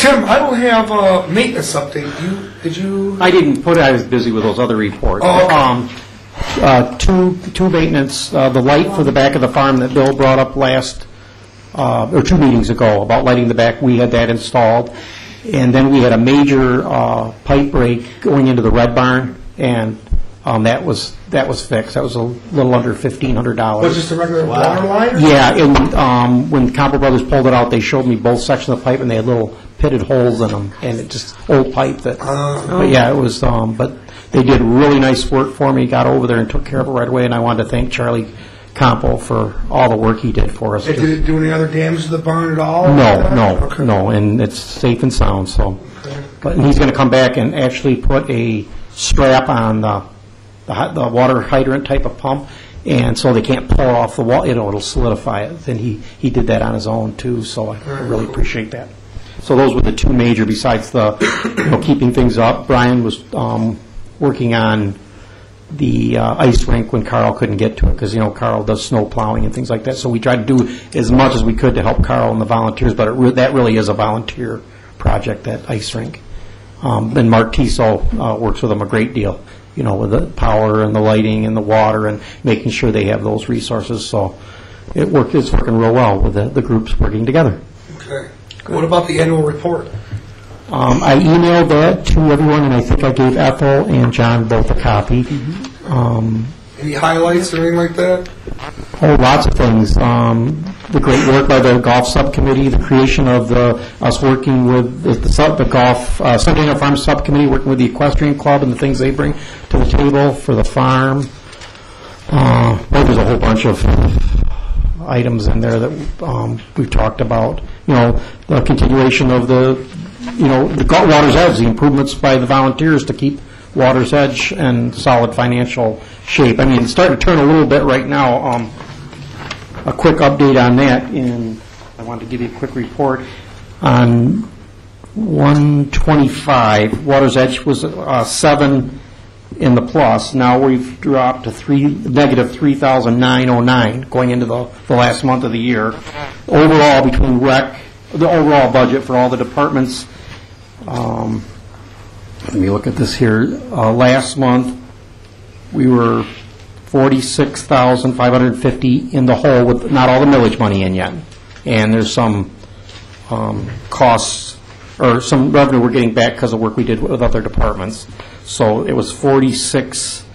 Tim, I don't have a maintenance update. You, did you? I didn't put it, I was busy with those other reports. Oh, okay. Um, uh, Two, two maintenance, uh, the light for the back of the farm that Bill brought up last, uh, or two meetings ago, about lighting the back, we had that installed. And then we had a major uh, pipe break going into the red barn, and um, that was, that was fixed. That was a little under $1,500. Was just a regular water line? Yeah, and um, when Compo Brothers pulled it out, they showed me both sections of the pipe, and they had little pitted holes in them, and it just, old pipe that, but yeah, it was, um, but they did really nice work for me, got over there and took care of it right away, and I wanted to thank Charlie Compo for all the work he did for us. Did it do any other damage to the barn at all? No, no, Okay. no, and it's safe and sound, so. But he's going to come back and actually put a strap on the, the hy- the water hydrant type of pump, and so they can't pour off the wall, you know, it'll solidify it. And he, he did that on his own, too, so I really appreciate that. So those were the two major, besides the, you know, keeping things up. Brian was um, working on the uh, ice rink when Carl couldn't get to it, because, you know, Carl does snow plowing and things like that. So we tried to do as much as we could to help Carl and the volunteers, but it re- that really is a volunteer project, that ice rink. Um, And Mark Tiso uh, works with them a great deal, you know, with the power and the lighting and the water and making sure they have those resources. So it worked, it's working real well with the, the groups working together. What about the annual report? Um, I emailed that to everyone, and I think I gave Ethel and John both a copy. Um, Any highlights or anything like that? Oh, lots of things. Um, The great work by the golf subcommittee, the creation of the, us working with the- the sub- the golf, uh, Sunday Night Farm Subcommittee, working with the equestrian club and the things they bring to the table for the farm. Uh, Boy, there's a whole bunch of items in there that um, we've talked about. You know, the continuation of the, you know, the Water's Edge, the improvements by the volunteers to keep Water's Edge in solid financial shape. I mean, it's starting to turn a little bit right now. Um, A quick update on that, and I wanted to give you a quick report on 125, Water's Edge was uh, seven in the plus. Now we've dropped to three, negative 3,909 going into the, the last month of the year. Overall, between rec, the overall budget for all the departments, um, let me look at this here, Uh, last month, we were 46,550 in the hole with not all the millage money in yet. And there's some um, costs, or some revenue we're getting back because of work we did with other departments. So it was 46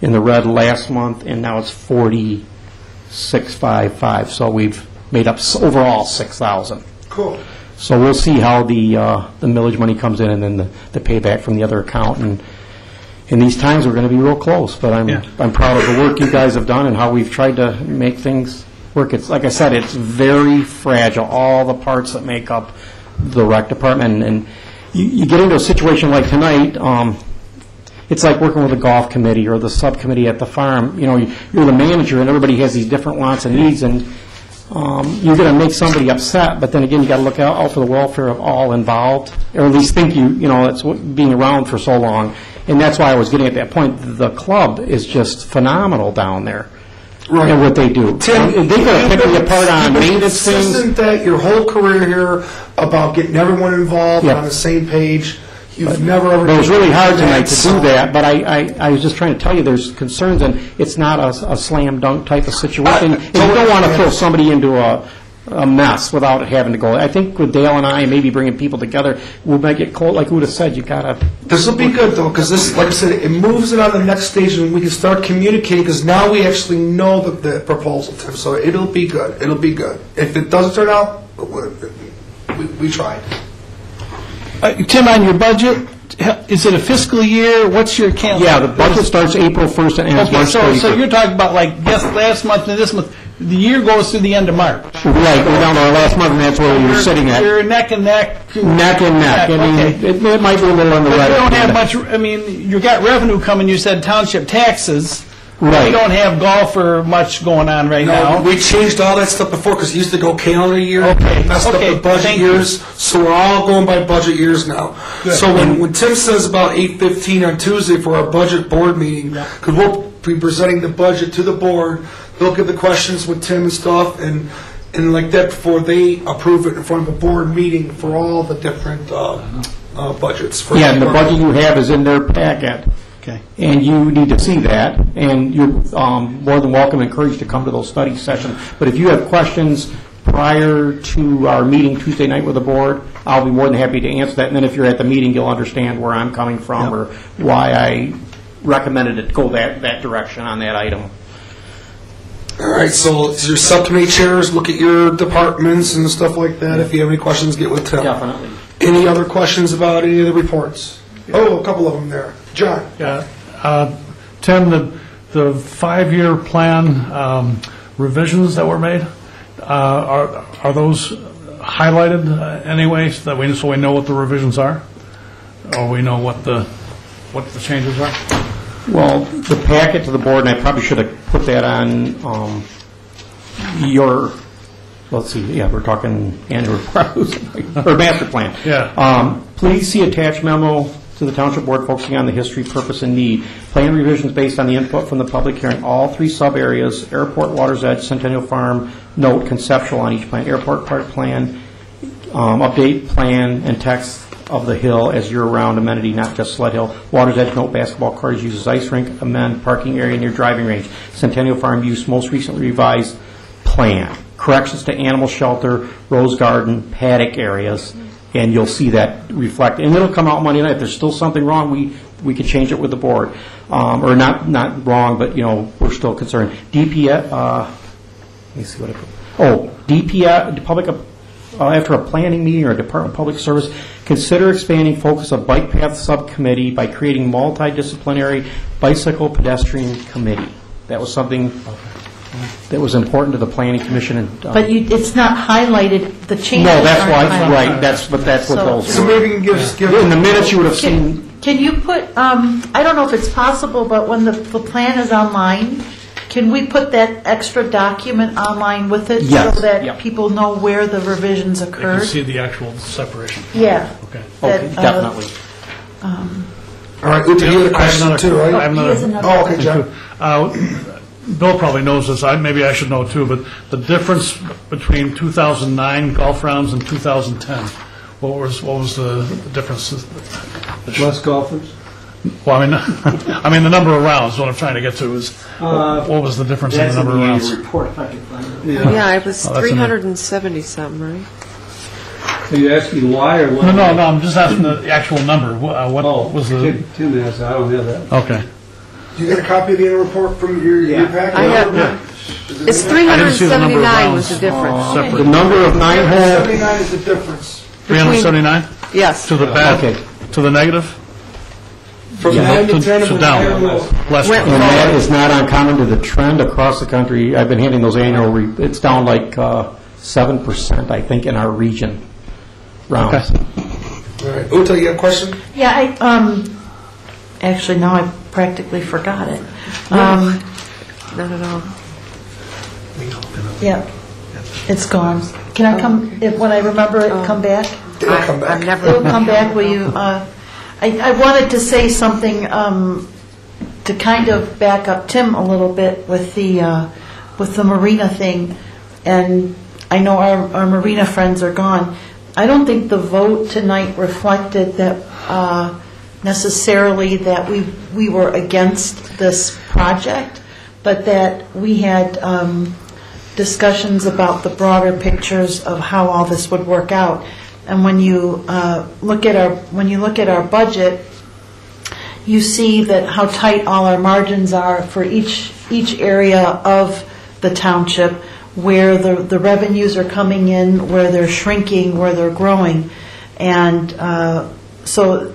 in the red last month, and now it's 4655. So we've made up s- overall 6,000. Cool. So we'll see how the, uh, the millage money comes in, and then the the payback from the other account. And in these times, we're going to be real close, but I'm, Yeah. I'm proud of the work you guys have done and how we've tried to make things work. It's, like I said, it's very fragile, all the parts that make up the rec department. And you, you get into a situation like tonight, um, it's like working with a golf committee or the subcommittee at the farm. You know, you're the manager, and everybody has these different wants and needs, and um, you're going to make somebody upset, but then again, you got to look out out for the welfare of all involved, or at least think you, you know, that's what- being around for so long. And that's why I was getting at that point, the club is just phenomenal down there. Right. And what they do. Tim, They could pick me you've apart on been maintenance things. consistent that your whole career here about getting everyone involved Yeah. on the same page. You've never ever. But it was really hard tonight to do that, but I, I, I was just trying to tell you, there's concerns, and it's not a, a slam dunk type of situation. And you don't want to throw somebody into a, a mess without having to go. I think with Dale and I, maybe bringing people together, we'll make it cold, like Uta said, you gotta, This will be good though, because this, like I said, it moves it on the next stage, and we can start communicating. Because now we actually know the, the proposal, Tim. So it'll be good. It'll be good. If it doesn't turn out, we, we tried. Uh, Tim, on your budget, is it a fiscal year? What's your calendar? yeah, the budget starts April 1st and ends Okay, March so, 31st. so you're talking about like this last month and this month, the year goes through the end of March. Right, we're down to our last month, and that's where we were sitting at, You're neck and neck. neck and neck. I mean, Okay. it it might be a little on the But red. you don't have much, I mean, you got revenue coming, you said township taxes. Right. You don't have golf or much going on right No, now. we changed all that stuff before because it used to go calendar year. Okay, Messed up the budget thank you. years, so we're all going by budget years now. So when, when Tim says about eight fifteen on Tuesday for our budget board meeting, because we'll be presenting the budget to the board, they'll give the questions with Tim and stuff, and, and like that before they approve it in front of a board meeting for all the different, uh, uh, budgets. for- Yeah, and the budget you have is in their packet. Okay. And you need to see that, and you're um, more than welcome, and encouraged to come to those study sessions. But if you have questions prior to our meeting Tuesday night with the board, I'll be more than happy to answer that. And then if you're at the meeting, you'll understand where I'm coming from or why I recommended it go that, that direction on that item. All right, so your subcommittee chairs, look at your departments and stuff like that. If you have any questions, get with Tim. Definitely. Any other questions about any of the reports? Oh, a couple of them there. John? Yeah. Uh, Tim, the, the five-year plan um, revisions that were made, uh, are, are those highlighted uh, anyway, so that we, so we know what the revisions are? Or we know what the, what the changes are? Well, the packet to the board, and I probably should have put that on um, your, let's see, yeah, we're talking annual report, or master plan. Yeah. Um, Please see attached memo to the Township Board focusing on the history, purpose, and need. Plan revisions based on the input from the public hearing. All three sub-areas, Airport, Water's Edge, Centennial Farm, note conceptual on each plan. Airport part Plan, um, update plan and text of the hill as year-round amenity, not just Sled Hill. Water's Edge note basketball court uses ice rink, amend parking area near driving range. Centennial Farm use most recently revised plan. Corrections to animal shelter, rose garden, paddock areas, and you'll see that reflect, and it'll come out Monday night. If there's still something wrong, we, we could change it with the board. Um, Or not, not wrong, but, you know, we're still concerned. DPS, uh, let me see what I put. Oh, DPS, the public, uh, after a planning meeting or Department of Public Service, consider expanding focus of Bike Path Subcommittee by creating multidisciplinary bicycle pedestrian committee. That was something that was important to the planning commission and... uh, But you, it's not highlighted, the changes No, that's aren't why, highlighted. right, that's, but that's what So- those So were. maybe you can give, give. In the minutes, you would have seen, Can can you put, um, I don't know if it's possible, but when the, the plan is online, can we put that extra document online with it? Yes, So that yep. people know where the revisions You can occurred? see the actual separation. Yeah. Okay. okay, that, uh, definitely. All right, Uta, you had a I have another- question too, I right? have He has another- another- Oh, okay, John. Uh, Bill probably knows this, I, maybe I should know too, but the difference between 2009 golf rounds and 2010, what was, what was the difference? Less golfers? Well, I mean, I mean, the number of rounds, what I'm trying to get to is, Uh, what was the difference in the number of rounds? report, if I can find it. Yeah, it was Oh, that's in there. 370-something, right? Are you asking why or what? No, no, no, I'm just asking the actual number, Wh- uh, Oh, what was the, Tim Tim has, I don't have that. okay. You got a copy of the annual report from your, your packet? I have, it's I didn't see the number of 379 was the rounds. difference. The Separate, number of nine hole, Seventy-nine is the difference. 379 Yes. to the bad, Okay. to the negative? From Yeah. nine to To ten, it to was down, higher less. Went and that is not uncommon to the trend across the country. I've been handing those annual, re- it's down like uh, 7%, I think, in our region rounds. All right, Uta, you have a question? Yeah, I, um, actually, now I practically forgot it. Um, Not at all. yeah, it's gone. Can I come, if, when I remember it, come back? It'll come I- I've never. It'll come back, will you? uh, I I wanted to say something um, to kind of back up Tim a little bit with the, uh, with the marina thing, and I know our our marina friends are gone. I don't think the vote tonight reflected that uh, necessarily that we we were against this project, but that we had um, discussions about the broader pictures of how all this would work out. And when you uh, look at our, when you look at our budget, you see that how tight all our margins are for each, each area of the township, where the, the revenues are coming in, where they're shrinking, where they're growing. And uh, so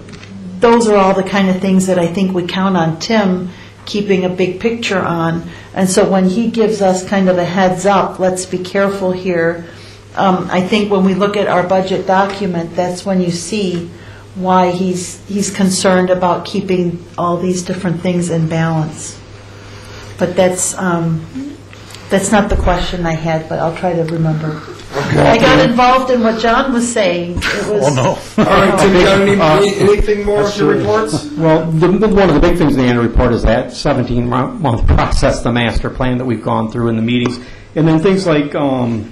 those are all the kind of things that I think we count on Tim keeping a big picture on. And so when he gives us kind of a heads up, let's be careful here, um, I think when we look at our budget document, that's when you see why he's, he's concerned about keeping all these different things in balance. But that's, um, that's not the question I had, but I'll try to remember. I got involved in what John was saying. It was. Oh, no. All right, Tim, you got any, any- anything more with your reports? Well, the, the- one of the big things in the annual report is that 17-month process, the master plan that we've gone through in the meetings. And then things like um,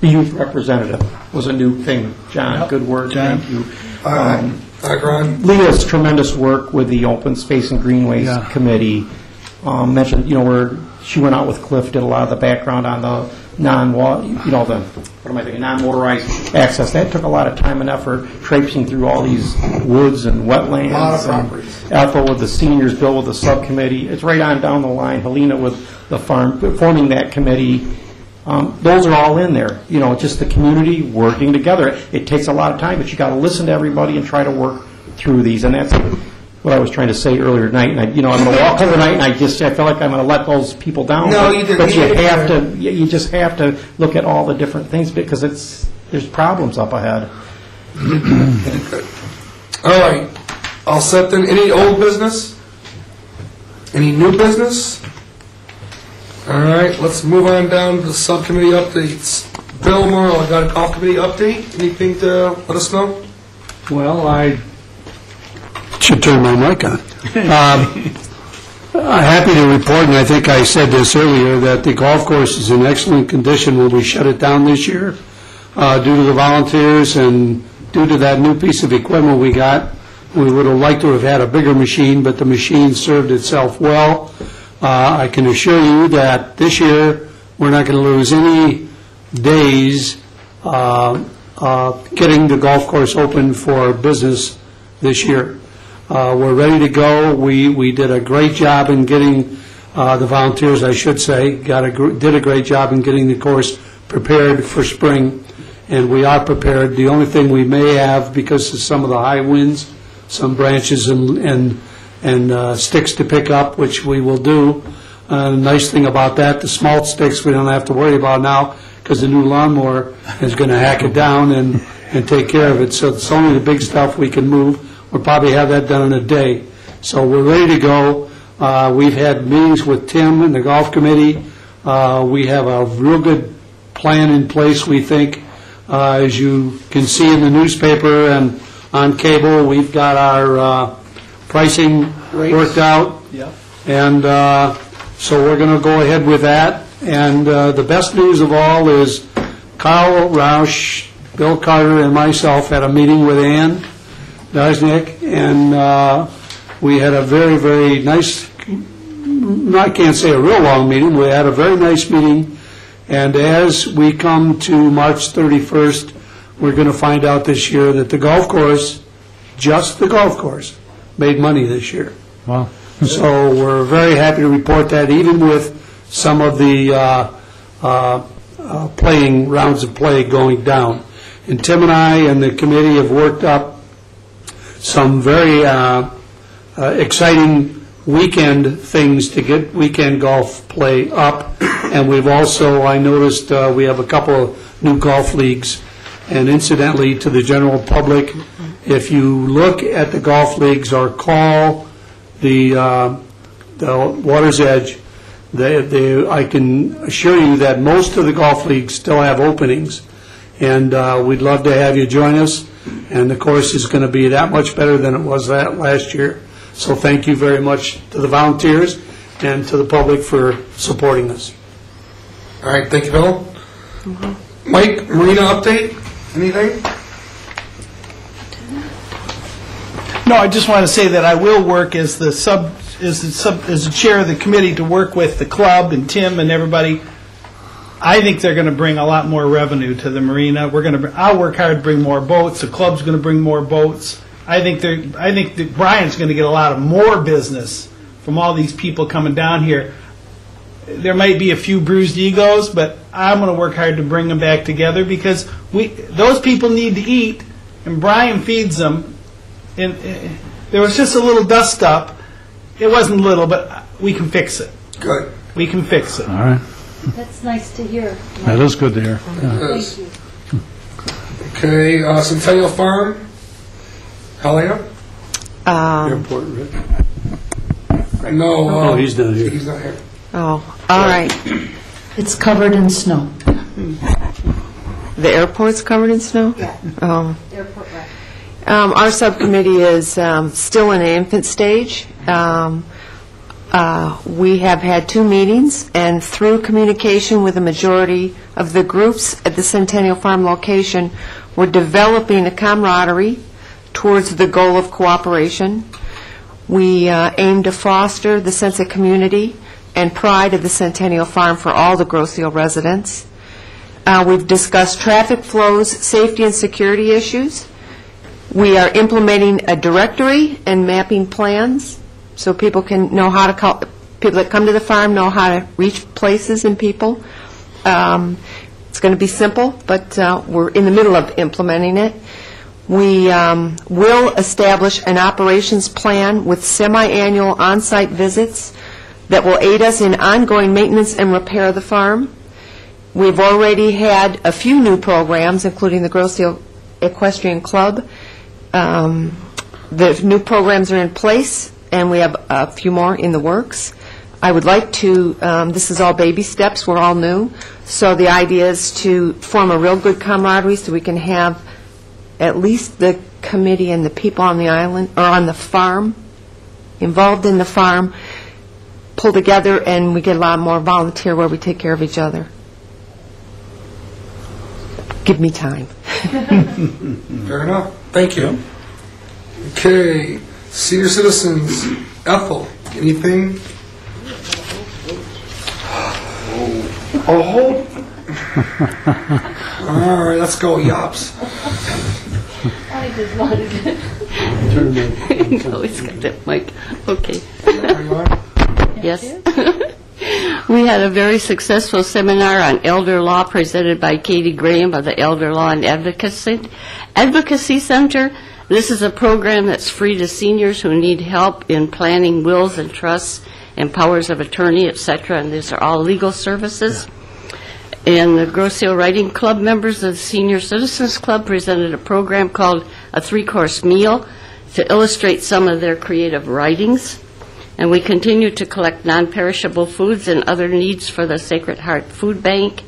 the youth representative was a new thing. John, good work, John. thank you. All right, all right, Ron. Leah's tremendous work with the Open Space and Greenways Yeah. Committee. Um, Mentioned, you know, where she went out with Cliff, did a lot of the background on the non, you know, the, what am I thinking, non-motorized access. That took a lot of time and effort, traipsing through all these woods and wetlands. Lot of and properties. Ethel with the seniors, Bill with the subcommittee. It's right on down the line. Helena with the farm, forming that committee. Um, Those are all in there. You know, just the community working together. It takes a lot of time, but you got to listen to everybody and try to work through these. And that's what I was trying to say earlier tonight. And I, you know, I'm going to walk home tonight and I just, I feel like I'm going to let those people down. No, But- you didn't. But You you did have to, you you just have to look at all the different things because it's, there's problems up ahead. All right, all set then. Any old business? Any new business? All right, let's move on down to the subcommittee updates. Bill Morrow, I got a golf committee update. Anything to let us know? Well, I should turn my mic on. Um, I'm happy to report, and I think I said this earlier, that the golf course is in excellent condition when we shut it down this year uh, due to the volunteers and due to that new piece of equipment we got. We would have liked to have had a bigger machine, but the machine served itself well. Uh, I can assure you that this year, we're not going to lose any days uh, getting the golf course open for business this year. Uh, We're ready to go. We we did a great job in getting, uh, the volunteers, I should say, got a, gr- did a great job in getting the course prepared for spring, and we are prepared. The only thing we may have, because of some of the high winds, some branches and and and uh, sticks to pick up, which we will do. Uh, The nice thing about that, the small sticks, we don't have to worry about now, because the new lawnmower is going to hack it down and, and take care of it. So it's only the big stuff we can move. We'll probably have that done in a day. So we're ready to go. Uh, We've had meetings with Tim and the golf committee. Uh, We have a real good plan in place, we think. Uh, As you can see in the newspaper and on cable, we've got our uh, pricing worked out. Yeah. And uh, so we're going to go ahead with that. And uh, the best news of all is Kyle Roush, Bill Carter, and myself had a meeting with Ann Dozniak, and uh, we had a very, very nice, I can't say a real long meeting, we had a very nice meeting. And as we come to March 31st, we're going to find out this year that the golf course, just the golf course, made money this year. Wow. So we're very happy to report that, even with some of the uh, uh, uh, playing, rounds of play going down. And Tim and I and the committee have worked up some very uh, uh, exciting weekend things to get weekend golf play up. And we've also, I noticed, uh, we have a couple of new golf leagues. And incidentally, to the general public, if you look at the golf leagues or call the, uh, the Water's Edge, they, they, I can assure you that most of the golf leagues still have openings, and uh, we'd love to have you join us, and the course is going to be that much better than it was that last year. So thank you very much to the volunteers and to the public for supporting us. All right, thank you, Bill. Mike, Marina update, anything? No, I just want to say that I will work as the sub, as the sub, as the chair of the committee to work with the club and Tim and everybody. I think they're going to bring a lot more revenue to the marina. We're going to, I'll work hard to bring more boats. The club's going to bring more boats. I think they're, I think that Brian's going to get a lot of more business from all these people coming down here. There might be a few bruised egos, but I'm going to work hard to bring them back together because we, those people need to eat, and Brian feeds them. And uh, there was just a little dust up. It wasn't little, but we can fix it. Good. We can fix it. All right. That's nice to hear. That is good to hear. Yeah. Yes. Okay, uh, Centennial Farm, Helena? Um, Airport, Rick. No. uh, Oh, he's not here. He's not here. Oh, all right. It's covered in snow. The airport's covered in snow? Yeah. Oh. Airport rec. Um, Our subcommittee is um, still in the infant stage. Um, uh, We have had two meetings, and through communication with the majority of the groups at the Centennial Farm location, we're developing a camaraderie towards the goal of cooperation. We uh, aim to foster the sense of community and pride of the Centennial Farm for all the Grosse residents. Uh, We've discussed traffic flows, safety and security issues. We are implementing a directory and mapping plans, so people can know how to call, people that come to the farm know how to reach places and people. Um, It's going to be simple, but uh, we're in the middle of implementing it. We um, will establish an operations plan with semi-annual on-site visits that will aid us in ongoing maintenance and repair of the farm. We've already had a few new programs, including the Grosse Ile Equestrian Club. Um, The new programs are in place, and we have a few more in the works. I would like to, um, this is all baby steps, we're all new, so the idea is to form a real good camaraderie so we can have at least the committee and the people on the island, or on the farm, involved in the farm, pull together, and we get a lot more volunteer where we take care of each other. Give me time. Fair enough. Thank you. Okay, senior citizens, Ethel, anything? Oh. All right, let's go, Yops. I just wanted to... Turn it on. No, it's got that mic. Okay. Yes. We had a very successful seminar on elder law presented by Katie Graham of the Elder Law and Advocacy Advocacy Center. This is a program that's free to seniors who need help in planning wills and trusts and powers of attorney, etc. and these are all legal services. And the Grosse Writing Club members of the Senior Citizens Club presented a program called A Three-Course Meal to illustrate some of their creative writings. And we continue to collect non-perishable foods and other needs for the Sacred Heart Food Bank.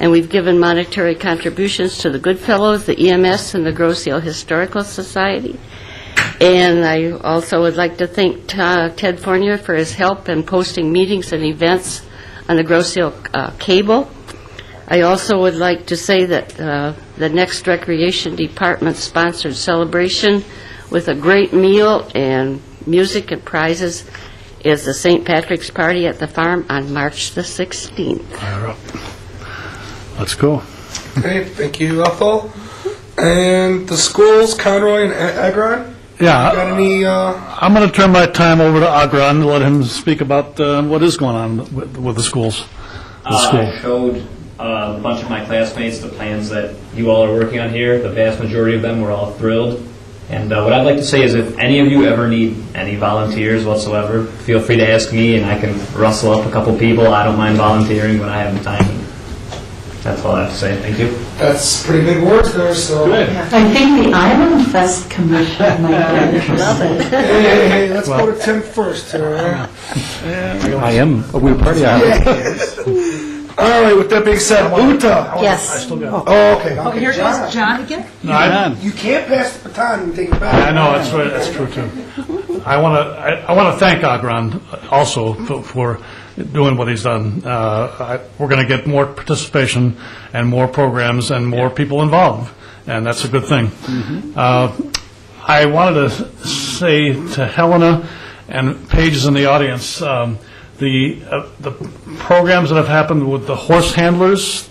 And we've given monetary contributions to the Goodfellows, the EMS, and the Grosse Historical Society. And I also would like to thank Ted Fournier for his help in posting meetings and events on the Grosse uh, Cable. I also would like to say that uh, the next Recreation Department sponsored celebration with a great meal and music and prizes is the St. Patrick's Party at the farm on March the 16th. Let's go. Okay, thank you, Ethel. And the schools, Conroy and A- Agron? Yeah. Got any, uh, I'm going to turn my time over to Agron and let him speak about uh, what is going on with with the schools. The Uh, school. I showed uh, a bunch of my classmates the plans that you all are working on here. The vast majority of them were all thrilled. And uh, what I'd like to say is if any of you ever need any volunteers whatsoever, feel free to ask me and I can rustle up a couple people. I don't mind volunteering when I have the time. That's all I have to say. Thank you. that's pretty big words there, so. I think the Island Fest Commission might be interested. Hey, hey, hey, let's go to Tim first here, all right? I am, we were party on All right, with that being said, Uta. Yes. Oh, okay. okay. Oh, here goes John again? No, I- You can't pass the baton and take it back. I know, that's right, that's true, too. I want to, I want to thank Agron also for- for doing what he's done. Uh, I- We're going to get more participation and more programs and more people involved, and that's a good thing. Uh, I wanted to say to Helena and Paige is in the audience, um, the, uh, the programs that have happened with the horse handlers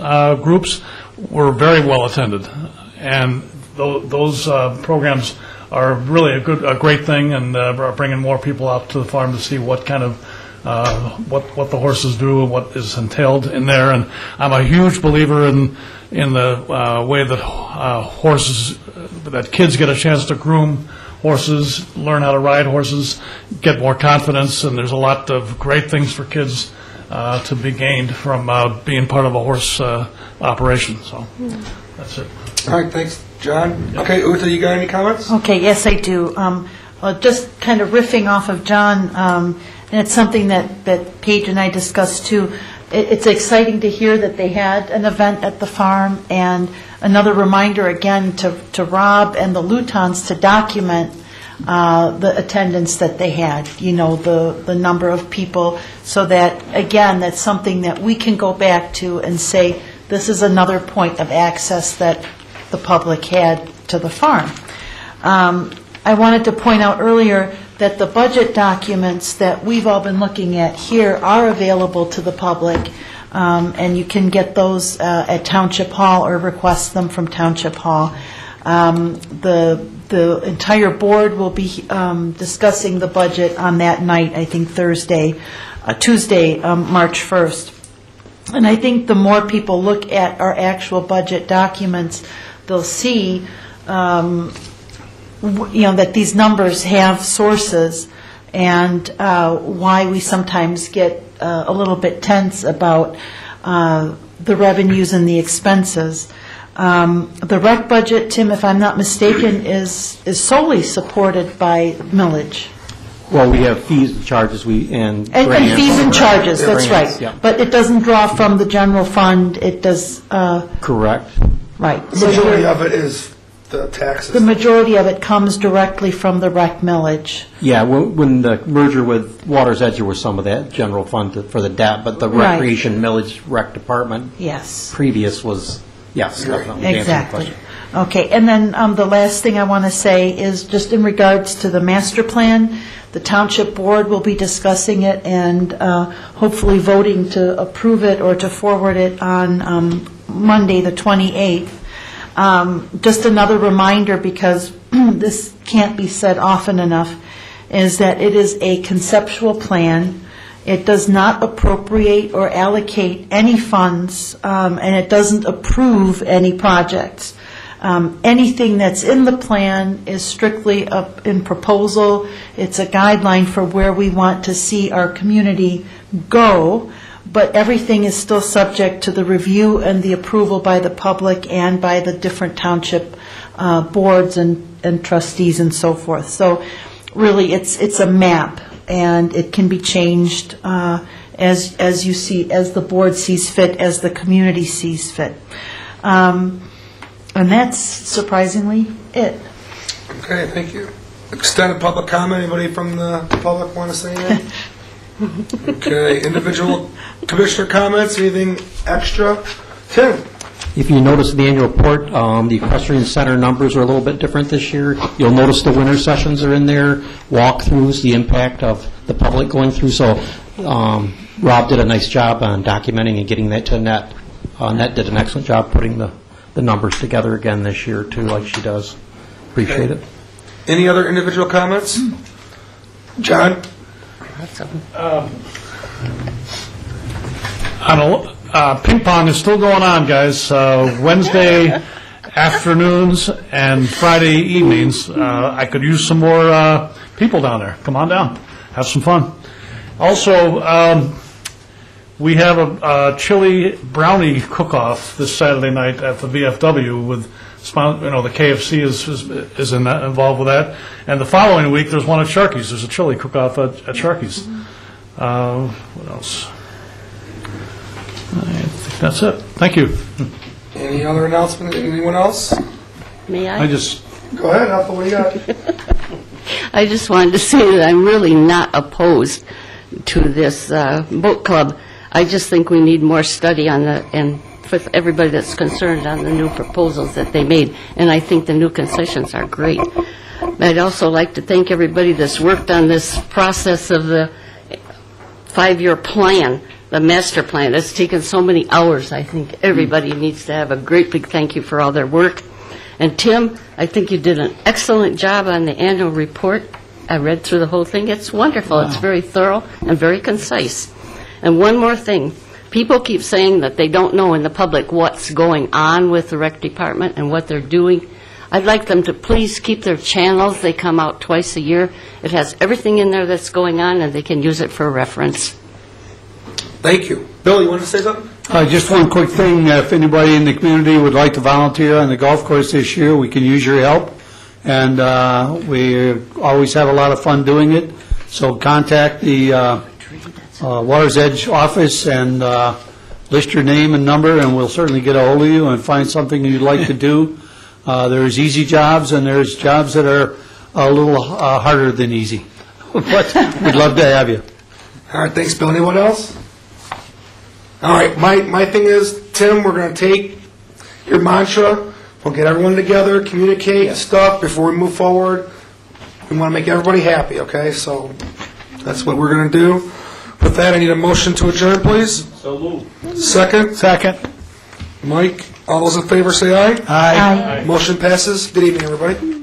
uh, groups were very well attended. And tho- those uh, programs are really a good, a great thing, and uh, are bringing more people out to the farm to see what kind of, uh, what, what the horses do and what is entailed in there. And I'm a huge believer in, in the uh, way that uh, horses, that kids get a chance to groom horses, learn how to ride horses, get more confidence, and there's a lot of great things for kids uh, to be gained from uh, being part of a horse uh, operation. So that's it. All right, thanks, John. Okay, Uta, you got any comments? Okay, yes, I do. Um, well, Just kind of riffing off of John, um, and it's something that that Paige and I discussed too. It- It's exciting to hear that they had an event at the farm, and another reminder again to to Rob and the Lutons to document uh, the attendance that they had, you know, the the number of people, so that, again, that's something that we can go back to and say, this is another point of access that the public had to the farm. Um, I wanted to point out earlier that the budget documents that we've all been looking at here are available to the public, um, and you can get those uh, at Township Hall or request them from Township Hall. Um, The the entire board will be um, discussing the budget on that night, I think Thursday, uh, Tuesday, um, March 1st. And I think the more people look at our actual budget documents, they'll see, um, you know, that these numbers have sources and uh, why we sometimes get uh, a little bit tense about uh, the revenues and the expenses. Um, The rec budget, Tim, if I'm not mistaken, is is solely supported by millage. Well, we have fees and charges, we, and And and grants. fees and charges, that's Grants, right. yeah. But it doesn't draw from the general fund, it does, uh, Correct. right. The majority you're- of it is the taxes. The majority of it comes directly from the rec millage. Yeah, when when the merger with Waters Edge, there was some of that general fund to- for the debt, but the Right. recreation millage rec department Yes. previous was, yes, definitely. to answer your Exactly. question. Okay, and then um, the last thing I want to say is just in regards to the master plan, the township board will be discussing it and uh, hopefully voting to approve it or to forward it on um, Monday, the 28th. Um, Just another reminder, because this can't be said often enough, is that it is a conceptual plan. It does not appropriate or allocate any funds, um, and it doesn't approve any projects. Um, Anything that's in the plan is strictly up in proposal. It's a guideline for where we want to see our community go, but everything is still subject to the review and the approval by the public and by the different township uh, boards and and trustees and so forth. So really, it's, it's a map, and it can be changed uh, as, as you see, as the board sees fit, as the community sees fit. Um, And that's surprisingly it. Okay, thank you. Extended public comment, anybody from the public want to say anything? Okay, individual commissioner comments, anything extra? Tim? If you notice in the annual report, um, the equestrian center numbers are a little bit different this year. You'll notice the winter sessions are in there, walkthroughs, the impact of the public going through. So um, Rob did a nice job on documenting and getting that to Net. Uh, Net did an excellent job putting the, the numbers together again this year, too, like she does. Appreciate it. Any other individual comments? John? I don't, uh, ping pong is still going on, guys. Uh, Wednesday afternoons and Friday evenings. Uh, I could use some more uh, people down there. Come on down, have some fun. Also, um, we have a, a chili brownie cook-off this Saturday night at the VFW with, spon- you know, the KFC is, is, is in that, involved with that. And the following week, there's one at Sharky's. There's a chili cook-off at, at Sharky's. Uh, what else? I think that's it. Thank you. Any other announcement, anyone else? May I I? just, Go ahead, Ethel, what do you got? I just wanted to say that I'm really not opposed to this uh, boat club. I just think we need more study on the, and for everybody that's concerned on the new proposals that they made, and I think the new concessions are great. I'd also like to thank everybody that's worked on this process of the five-year plan, the master plan. It's taken so many hours. I think everybody needs to have a great big thank you for all their work. And Tim, I think you did an excellent job on the annual report. I read through the whole thing. It's wonderful. It's very thorough and very concise. And one more thing. People keep saying that they don't know in the public what's going on with the rec department and what they're doing. I'd like them to please keep their channels. They come out twice a year. It has everything in there that's going on, and they can use it for reference. Thank you. Bill, you want to say something? Uh, Just one quick thing, uh, if anybody in the community would like to volunteer on the golf course this year, we can use your help, and uh, we always have a lot of fun doing it, so contact the uh, Water's Edge office and uh, list your name and number, and we'll certainly get a hold of you and find something you'd like to do. Uh, There's easy jobs, and there's jobs that are a little uh, harder than easy, but we'd love to have you. All right, thanks, Bill. Anyone else? All right, my, my thing is, Tim, we're going to take your mantra, we'll get everyone together, communicate and stuff before we move forward. We want to make everybody happy, okay? So that's what we're going to do. With that, I need a motion to adjourn, please. So moved. Second? second. Mike, all those in favor say aye. Aye. Motion passes. Good evening, everybody.